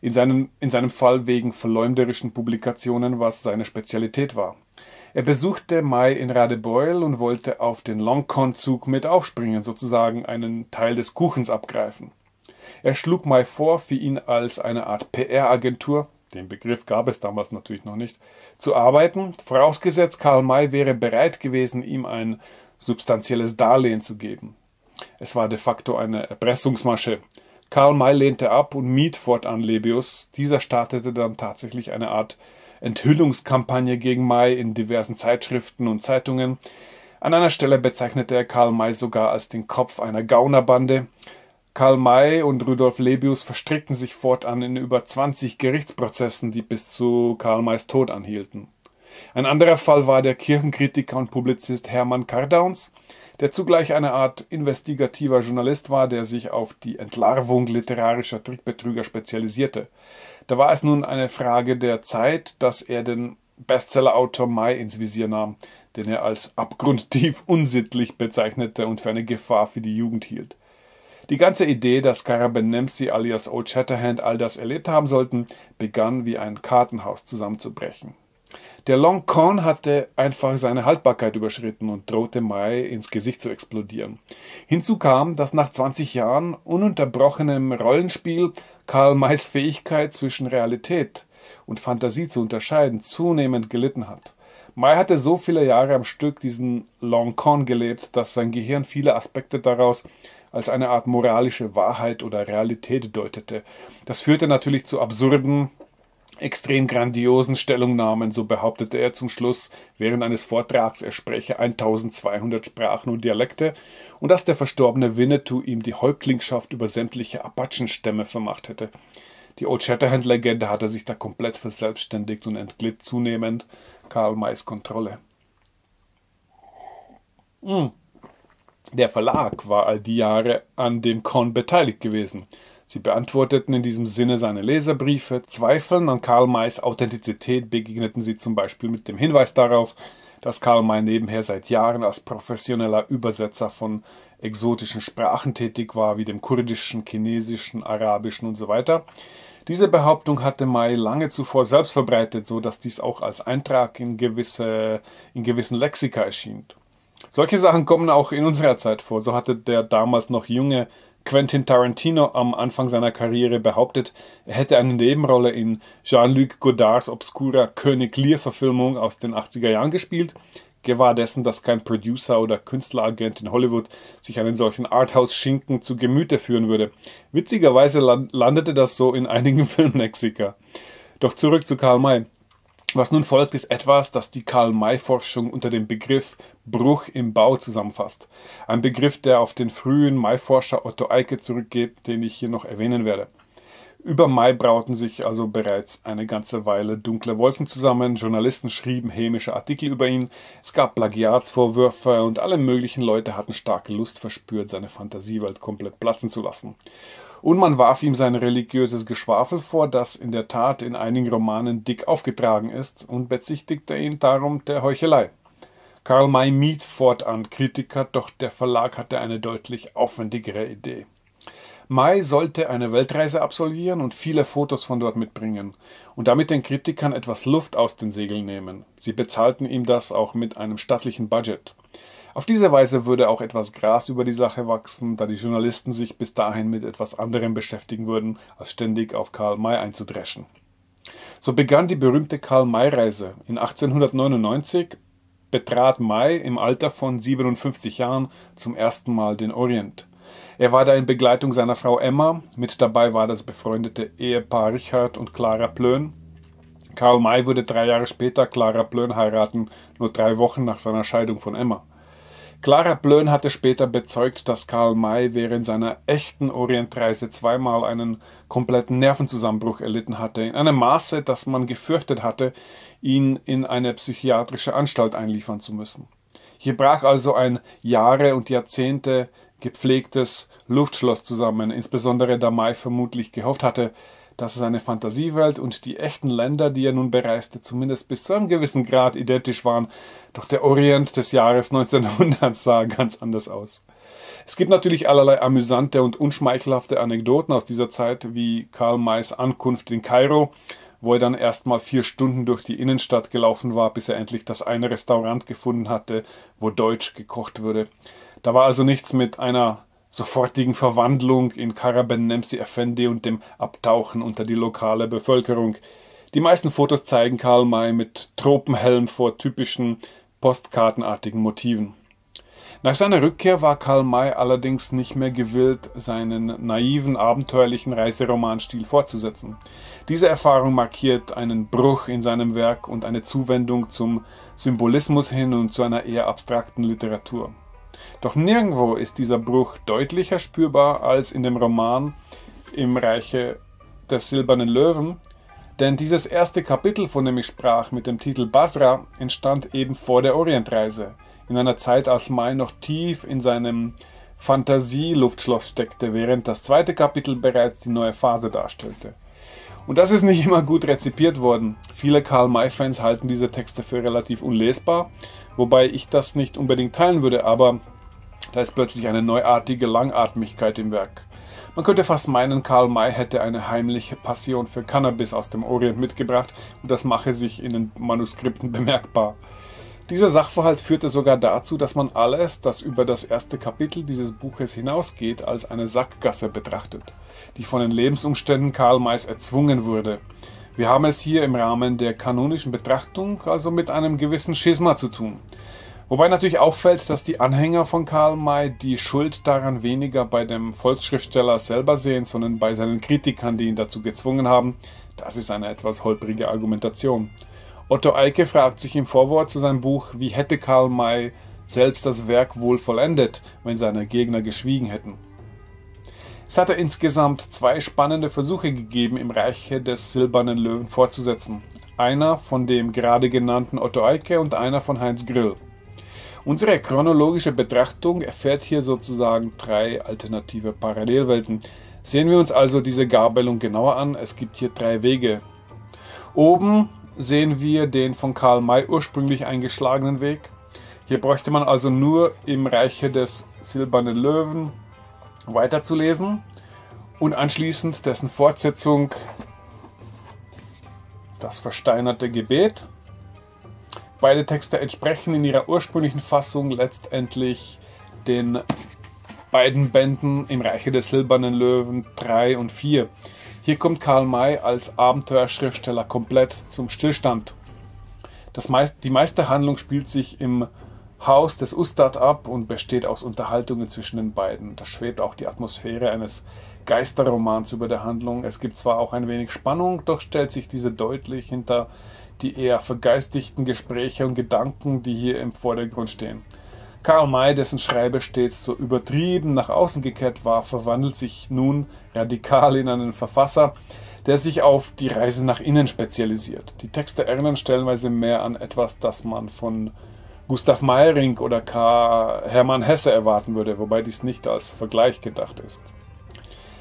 in seinem, in seinem Fall wegen verleumderischen Publikationen, was seine Spezialität war. Er besuchte May in Radebeul und wollte auf den Longcon-Zug mit aufspringen, sozusagen einen Teil des Kuchens abgreifen. Er schlug May vor, für ihn als eine Art PR-Agentur, den Begriff gab es damals natürlich noch nicht, zu arbeiten, vorausgesetzt Karl May wäre bereit gewesen, ihm ein substanzielles Darlehen zu geben. Es war de facto eine Erpressungsmasche. Karl May lehnte ab und mied fortan Lebius. Dieser startete dann tatsächlich eine Art Enthüllungskampagne gegen May in diversen Zeitschriften und Zeitungen. An einer Stelle bezeichnete er Karl May sogar als den Kopf einer Gaunerbande. Karl May und Rudolf Lebius verstrickten sich fortan in über 20 Gerichtsprozessen, die bis zu Karl Mays Tod anhielten. Ein anderer Fall war der Kirchenkritiker und Publizist Hermann Kardauns, der zugleich eine Art investigativer Journalist war, der sich auf die Entlarvung literarischer Trickbetrüger spezialisierte. Da war es nun eine Frage der Zeit, dass er den Bestsellerautor May ins Visier nahm, den er als abgrundtief unsittlich bezeichnete und für eine Gefahr für die Jugend hielt. Die ganze Idee, dass Karabenemsi alias Old Shatterhand all das erlebt haben sollten, begann wie ein Kartenhaus zusammenzubrechen. Der Long Con hatte einfach seine Haltbarkeit überschritten und drohte Mai ins Gesicht zu explodieren. Hinzu kam, dass nach 20 Jahren ununterbrochenem Rollenspiel Karl Mays Fähigkeit zwischen Realität und Fantasie zu unterscheiden zunehmend gelitten hat. May hatte so viele Jahre am Stück diesen Long Con gelebt, dass sein Gehirn viele Aspekte daraus als eine Art moralische Wahrheit oder Realität deutete. Das führte natürlich zu absurden, extrem grandiosen Stellungnahmen, so behauptete er zum Schluss während eines Vortrags, er spreche 1200 Sprachen und Dialekte und dass der verstorbene Winnetou ihm die Häuptlingschaft über sämtliche Apachenstämme vermacht hätte. Die Old Shatterhand-Legende hatte sich da komplett verselbstständigt und entglitt zunehmend Karl Mays Kontrolle. Mm. Der Verlag war all die Jahre an dem Con beteiligt gewesen. Sie beantworteten in diesem Sinne seine Leserbriefe. Zweifeln an Karl Mays Authentizität begegneten sie zum Beispiel mit dem Hinweis darauf, dass Karl May nebenher seit Jahren als professioneller Übersetzer von exotischen Sprachen tätig war, wie dem kurdischen, chinesischen, arabischen und so weiter. Diese Behauptung hatte May lange zuvor selbst verbreitet, so dass dies auch als Eintrag in, gewisse, in gewissen Lexika erschien. Solche Sachen kommen auch in unserer Zeit vor. So hatte der damals noch junge Quentin Tarantino am Anfang seiner Karriere behauptet, er hätte eine Nebenrolle in Jean-Luc Godards obskurer König Lear-Verfilmung aus den 80er Jahren gespielt, gewahr dessen, dass kein Producer oder Künstleragent in Hollywood sich einen solchen Arthouse-Schinken zu Gemüte führen würde. Witzigerweise landete das so in einigen Filmlexika. Doch zurück zu Karl May. Was nun folgt, ist etwas, das die Karl-May-Forschung unter dem Begriff Bruch im Bau zusammenfasst. Ein Begriff, der auf den frühen Mai-Forscher Otto Eike zurückgeht, den ich hier noch erwähnen werde. Über Mai brauten sich also bereits eine ganze Weile dunkle Wolken zusammen, Journalisten schrieben hämische Artikel über ihn, es gab Plagiatsvorwürfe und alle möglichen Leute hatten starke Lust verspürt, seine Fantasiewelt komplett platzen zu lassen. Und man warf ihm sein religiöses Geschwafel vor, das in der Tat in einigen Romanen dick aufgetragen ist, und bezichtigte ihn darum der Heuchelei. Karl May mied fortan Kritiker, doch der Verlag hatte eine deutlich aufwendigere Idee. May sollte eine Weltreise absolvieren und viele Fotos von dort mitbringen und damit den Kritikern etwas Luft aus den Segeln nehmen. Sie bezahlten ihm das auch mit einem stattlichen Budget. Auf diese Weise würde auch etwas Gras über die Sache wachsen, da die Journalisten sich bis dahin mit etwas anderem beschäftigen würden, als ständig auf Karl May einzudreschen. So begann die berühmte Karl-May-Reise. In 1899 betrat May im Alter von 57 Jahren zum ersten Mal den Orient. Er war da in Begleitung seiner Frau Emma, mit dabei war das befreundete Ehepaar Richard und Clara Plön. Karl May würde drei Jahre später Clara Plön heiraten, nur drei Wochen nach seiner Scheidung von Emma. Clara Blön hatte später bezeugt, dass Karl May während seiner echten Orientreise zweimal einen kompletten Nervenzusammenbruch erlitten hatte, in einem Maße, dass man gefürchtet hatte, ihn in eine psychiatrische Anstalt einliefern zu müssen. Hier brach also ein Jahre und Jahrzehnte gepflegtes Luftschloss zusammen, insbesondere da May vermutlich gehofft hatte, dass seine Fantasiewelt und die echten Länder, die er nun bereiste, zumindest bis zu einem gewissen Grad identisch waren. Doch der Orient des Jahres 1900 sah ganz anders aus. Es gibt natürlich allerlei amüsante und unschmeichelhafte Anekdoten aus dieser Zeit, wie Karl Mays Ankunft in Kairo, wo er dann erstmal vier Stunden durch die Innenstadt gelaufen war, bis er endlich das eine Restaurant gefunden hatte, wo Deutsch gekocht wurde. Da war also nichts mit einer sofortigen Verwandlung in Karaben Nemsi Effendi und dem Abtauchen unter die lokale Bevölkerung. Die meisten Fotos zeigen Karl May mit Tropenhelm vor typischen postkartenartigen Motiven. Nach seiner Rückkehr war Karl May allerdings nicht mehr gewillt, seinen naiven, abenteuerlichen Reiseromanstil fortzusetzen. Diese Erfahrung markiert einen Bruch in seinem Werk und eine Zuwendung zum Symbolismus hin und zu einer eher abstrakten Literatur. Doch nirgendwo ist dieser Bruch deutlicher spürbar als in dem Roman Im Reiche des silbernen Löwen, denn dieses erste Kapitel, von dem ich sprach, mit dem Titel Basra, entstand eben vor der Orientreise, in einer Zeit, als Mai noch tief in seinem Fantasieluftschloss steckte, während das zweite Kapitel bereits die neue Phase darstellte. Und das ist nicht immer gut rezipiert worden. Viele Karl May-Fans halten diese Texte für relativ unlesbar, wobei ich das nicht unbedingt teilen würde, aber da ist plötzlich eine neuartige Langatmigkeit im Werk. Man könnte fast meinen, Karl May hätte eine heimliche Passion für Cannabis aus dem Orient mitgebracht und das mache sich in den Manuskripten bemerkbar. Dieser Sachverhalt führte sogar dazu, dass man alles, das über das erste Kapitel dieses Buches hinausgeht, als eine Sackgasse betrachtet, die von den Lebensumständen Karl Mays erzwungen wurde. Wir haben es hier im Rahmen der kanonischen Betrachtung also mit einem gewissen Schisma zu tun. Wobei natürlich auffällt, dass die Anhänger von Karl May die Schuld daran weniger bei dem Volksschriftsteller selber sehen, sondern bei seinen Kritikern, die ihn dazu gezwungen haben. Das ist eine etwas holprige Argumentation. Otto Eike fragt sich im Vorwort zu seinem Buch, wie hätte Karl May selbst das Werk wohl vollendet, wenn seine Gegner geschwiegen hätten. Es hatte insgesamt zwei spannende Versuche gegeben, im Reiche des Silbernen Löwen fortzusetzen. Einer von dem gerade genannten Otto Eike und einer von Heinz Grill. Unsere chronologische Betrachtung erfährt hier sozusagen drei alternative Parallelwelten. Sehen wir uns also diese Gabelung genauer an. Es gibt hier drei Wege. Oben sehen wir den von Karl May ursprünglich eingeschlagenen Weg. Hier bräuchte man also nur im Reiche des Silbernen Löwen weiterzulesen und anschließend dessen Fortsetzung das versteinerte Gebet Beide Texte entsprechen in ihrer ursprünglichen Fassung letztendlich den beiden Bänden im Reiche des Silbernen Löwen 3 und 4. Hier kommt Karl May als Abenteuerschriftsteller komplett zum Stillstand. Meist, die meiste Handlung spielt sich im Haus des Ustad ab und besteht aus Unterhaltungen zwischen den beiden. Da schwebt auch die Atmosphäre eines Geisterromans über der Handlung. Es gibt zwar auch ein wenig Spannung, doch stellt sich diese deutlich hinter die eher vergeistigten Gespräche und Gedanken, die hier im Vordergrund stehen. Karl May, dessen Schreiber stets so übertrieben nach außen gekehrt war, verwandelt sich nun radikal in einen Verfasser, der sich auf die Reise nach innen spezialisiert. Die Texte erinnern stellenweise mehr an etwas, das man von Gustav Meyring oder K. Hermann Hesse erwarten würde, wobei dies nicht als Vergleich gedacht ist.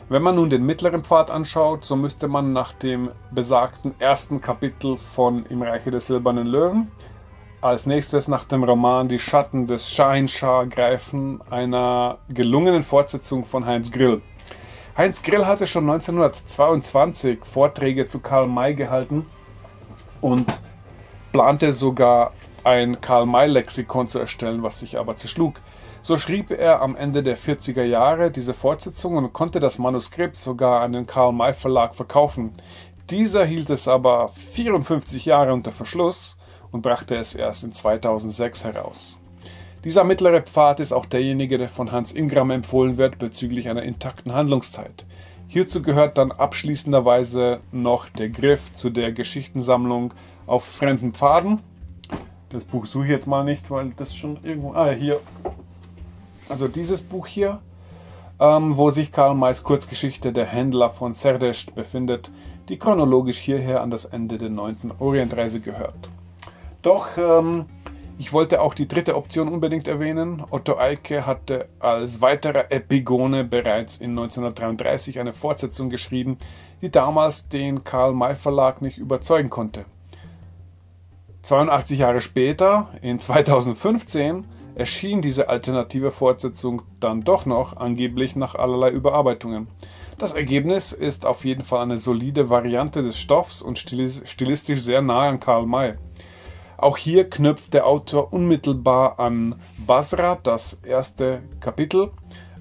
Wenn man nun den mittleren Pfad anschaut, so müsste man nach dem besagten ersten Kapitel von Im Reiche des Silbernen Löwen als nächstes nach dem Roman Die Schatten des Scheinschar greifen, einer gelungenen Fortsetzung von Heinz Grill. Heinz Grill hatte schon 1922 Vorträge zu Karl May gehalten und plante sogar ein Karl-May-Lexikon zu erstellen, was sich aber zerschlug. So schrieb er am Ende der 40er Jahre diese Fortsetzung und konnte das Manuskript sogar an den Karl-May Verlag verkaufen. Dieser hielt es aber 54 Jahre unter Verschluss und brachte es erst in 2006 heraus. Dieser mittlere Pfad ist auch derjenige, der von Hans Ingram empfohlen wird bezüglich einer intakten Handlungszeit. Hierzu gehört dann abschließenderweise noch der Griff zu der Geschichtensammlung auf fremden Pfaden das Buch suche ich jetzt mal nicht, weil das schon irgendwo. Ah, hier. Also dieses Buch hier, ähm, wo sich Karl Mays Kurzgeschichte Der Händler von Serdesht befindet, die chronologisch hierher an das Ende der 9. Orientreise gehört. Doch ähm, ich wollte auch die dritte Option unbedingt erwähnen. Otto Eike hatte als weiterer Epigone bereits in 1933 eine Fortsetzung geschrieben, die damals den Karl May Verlag nicht überzeugen konnte. 82 Jahre später, in 2015, erschien diese alternative Fortsetzung dann doch noch, angeblich nach allerlei Überarbeitungen. Das Ergebnis ist auf jeden Fall eine solide Variante des Stoffs und stilistisch sehr nah an Karl May. Auch hier knüpft der Autor unmittelbar an Basra, das erste Kapitel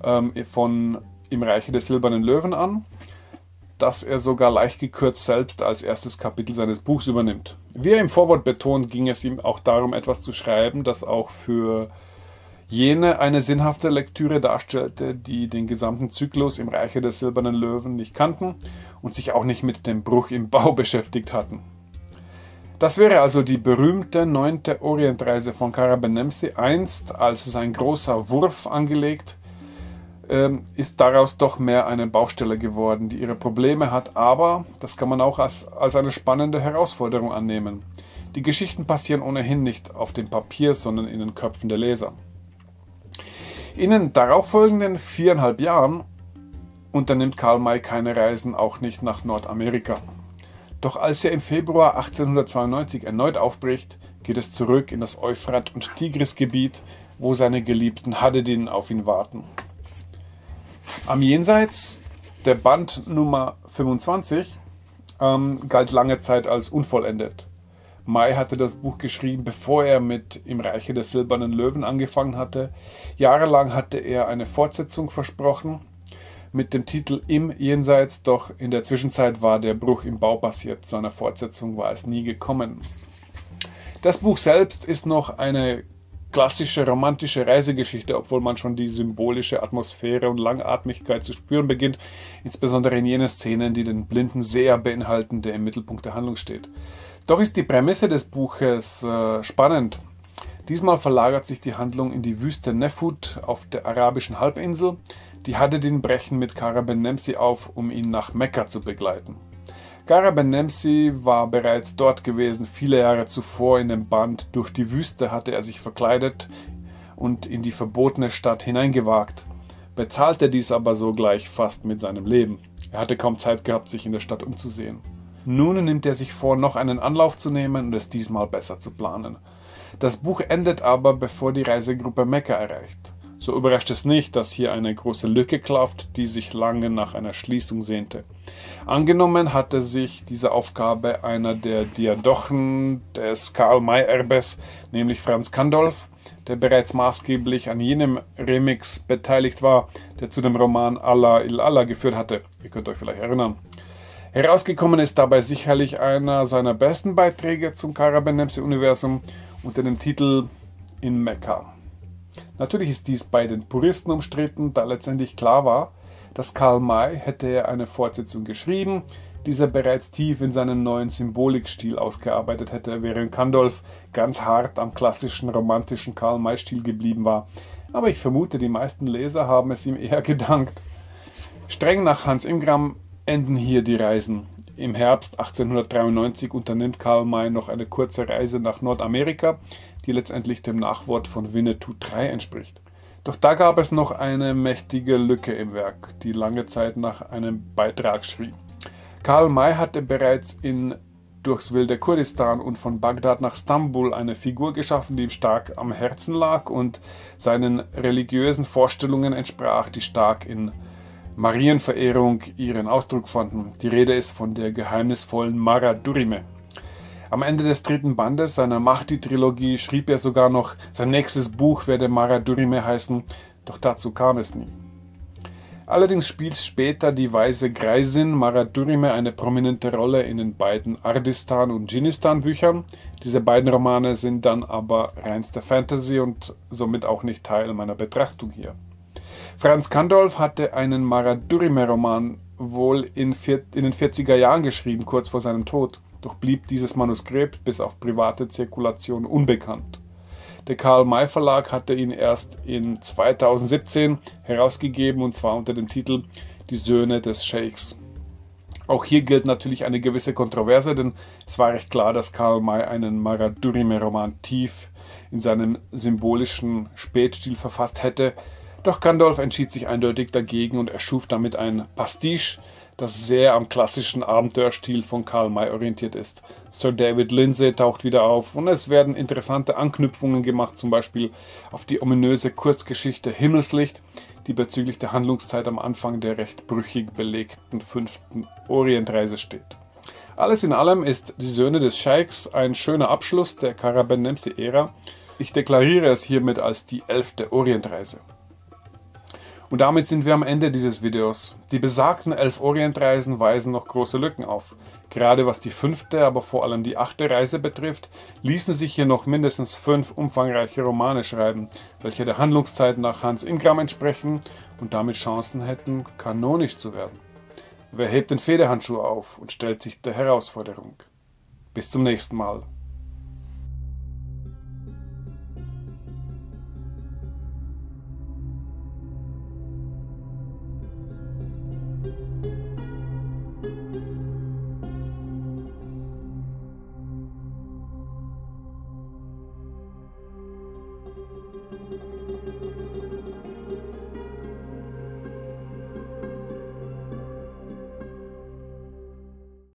ähm, von Im Reiche des Silbernen Löwen an, das er sogar leicht gekürzt selbst als erstes Kapitel seines Buchs übernimmt. Wie er im Vorwort betont, ging es ihm auch darum, etwas zu schreiben, das auch für jene eine sinnhafte Lektüre darstellte, die den gesamten Zyklus im Reiche des Silbernen Löwen nicht kannten und sich auch nicht mit dem Bruch im Bau beschäftigt hatten. Das wäre also die berühmte neunte Orientreise von Karabenemsi, einst als sein großer Wurf angelegt, ist daraus doch mehr eine Baustelle geworden, die ihre Probleme hat, aber das kann man auch als, als eine spannende Herausforderung annehmen. Die Geschichten passieren ohnehin nicht auf dem Papier, sondern in den Köpfen der Leser. In den darauffolgenden viereinhalb Jahren unternimmt Karl May keine Reisen, auch nicht nach Nordamerika. Doch als er im Februar 1892 erneut aufbricht, geht es zurück in das Euphrat- und Tigrisgebiet, wo seine geliebten Hadedin auf ihn warten. Am Jenseits der Band Nummer 25 ähm, galt lange Zeit als unvollendet. Mai hatte das Buch geschrieben, bevor er mit Im Reiche des Silbernen Löwen angefangen hatte. Jahrelang hatte er eine Fortsetzung versprochen mit dem Titel Im Jenseits, doch in der Zwischenzeit war der Bruch im Bau passiert. Zu einer Fortsetzung war es nie gekommen. Das Buch selbst ist noch eine klassische romantische Reisegeschichte, obwohl man schon die symbolische Atmosphäre und Langatmigkeit zu spüren beginnt, insbesondere in jenen Szenen, die den Blinden sehr beinhalten, der im Mittelpunkt der Handlung steht. Doch ist die Prämisse des Buches äh, spannend. Diesmal verlagert sich die Handlung in die Wüste Nefut auf der arabischen Halbinsel. Die Hadedin brechen mit Kara ben Nemsi auf, um ihn nach Mekka zu begleiten. Kara ben Nemsi war bereits dort gewesen, viele Jahre zuvor in dem Band Durch die Wüste hatte er sich verkleidet und in die verbotene Stadt hineingewagt. Bezahlte dies aber sogleich fast mit seinem Leben. Er hatte kaum Zeit gehabt, sich in der Stadt umzusehen. Nun nimmt er sich vor, noch einen Anlauf zu nehmen und es diesmal besser zu planen. Das Buch endet aber, bevor die Reisegruppe Mekka erreicht. So überrascht es nicht, dass hier eine große Lücke klafft, die sich lange nach einer Schließung sehnte. Angenommen hatte sich diese Aufgabe einer der Diadochen des Karl-May-Erbes, nämlich Franz Kandolf, der bereits maßgeblich an jenem Remix beteiligt war, der zu dem Roman Allah il Allah geführt hatte. Ihr könnt euch vielleicht erinnern. Herausgekommen ist dabei sicherlich einer seiner besten Beiträge zum Karabenemse-Universum unter dem Titel In Mekka. Natürlich ist dies bei den Puristen umstritten, da letztendlich klar war, dass Karl May hätte eine Fortsetzung geschrieben, dieser bereits tief in seinen neuen Symbolikstil ausgearbeitet hätte, während Kandolf ganz hart am klassischen romantischen Karl May-Stil geblieben war. Aber ich vermute, die meisten Leser haben es ihm eher gedankt. Streng nach Hans Imgram enden hier die Reisen. Im Herbst 1893 unternimmt Karl May noch eine kurze Reise nach Nordamerika, die letztendlich dem Nachwort von Winnetou 3 entspricht. Doch da gab es noch eine mächtige Lücke im Werk, die lange Zeit nach einem Beitrag schrie. Karl May hatte bereits in Durchs wilde Kurdistan und von Bagdad nach Stambul eine Figur geschaffen, die ihm stark am Herzen lag und seinen religiösen Vorstellungen entsprach, die stark in Marienverehrung ihren Ausdruck fanden. Die Rede ist von der geheimnisvollen Mara Durime. Am Ende des dritten Bandes seiner Mahdi-Trilogie schrieb er sogar noch, sein nächstes Buch werde Mara Durime heißen, doch dazu kam es nie. Allerdings spielt später die weise Greisin Mara Durime eine prominente Rolle in den beiden Ardistan- und Dschinnistan-Büchern. Diese beiden Romane sind dann aber reinste Fantasy und somit auch nicht Teil meiner Betrachtung hier. Franz Kandolf hatte einen Maradurime-Roman wohl in, in, den 40er Jahren geschrieben, kurz vor seinem Tod. Doch blieb dieses Manuskript bis auf private Zirkulation unbekannt. Der Karl May Verlag hatte ihn erst in 2017 herausgegeben und zwar unter dem Titel Die Söhne des Sheiks. Auch hier gilt natürlich eine gewisse Kontroverse, denn es war recht klar, dass Karl May einen Maradurime-Roman tief in seinem symbolischen Spätstil verfasst hätte. Doch Gandalf entschied sich eindeutig dagegen und erschuf damit ein Pastiche, das sehr am klassischen Abenteuerstil von Karl May orientiert ist. Sir David Lindsay taucht wieder auf und es werden interessante Anknüpfungen gemacht, zum Beispiel auf die ominöse Kurzgeschichte Himmelslicht, die bezüglich der Handlungszeit am Anfang der recht brüchig belegten fünften Orientreise steht. Alles in allem ist Die Söhne des Scheiks ein schöner Abschluss der Karabenemsi-Ära. Ich deklariere es hiermit als die elfte Orientreise. Und damit sind wir am Ende dieses Videos. Die besagten elf Orientreisen weisen noch große Lücken auf. Gerade was die fünfte, aber vor allem die achte Reise betrifft, ließen sich hier noch mindestens fünf umfangreiche Romane schreiben, welche der Handlungszeit nach Hans Ingram entsprechen und damit Chancen hätten, kanonisch zu werden. Wer hebt den Federhandschuh auf und stellt sich der Herausforderung? Bis zum nächsten Mal.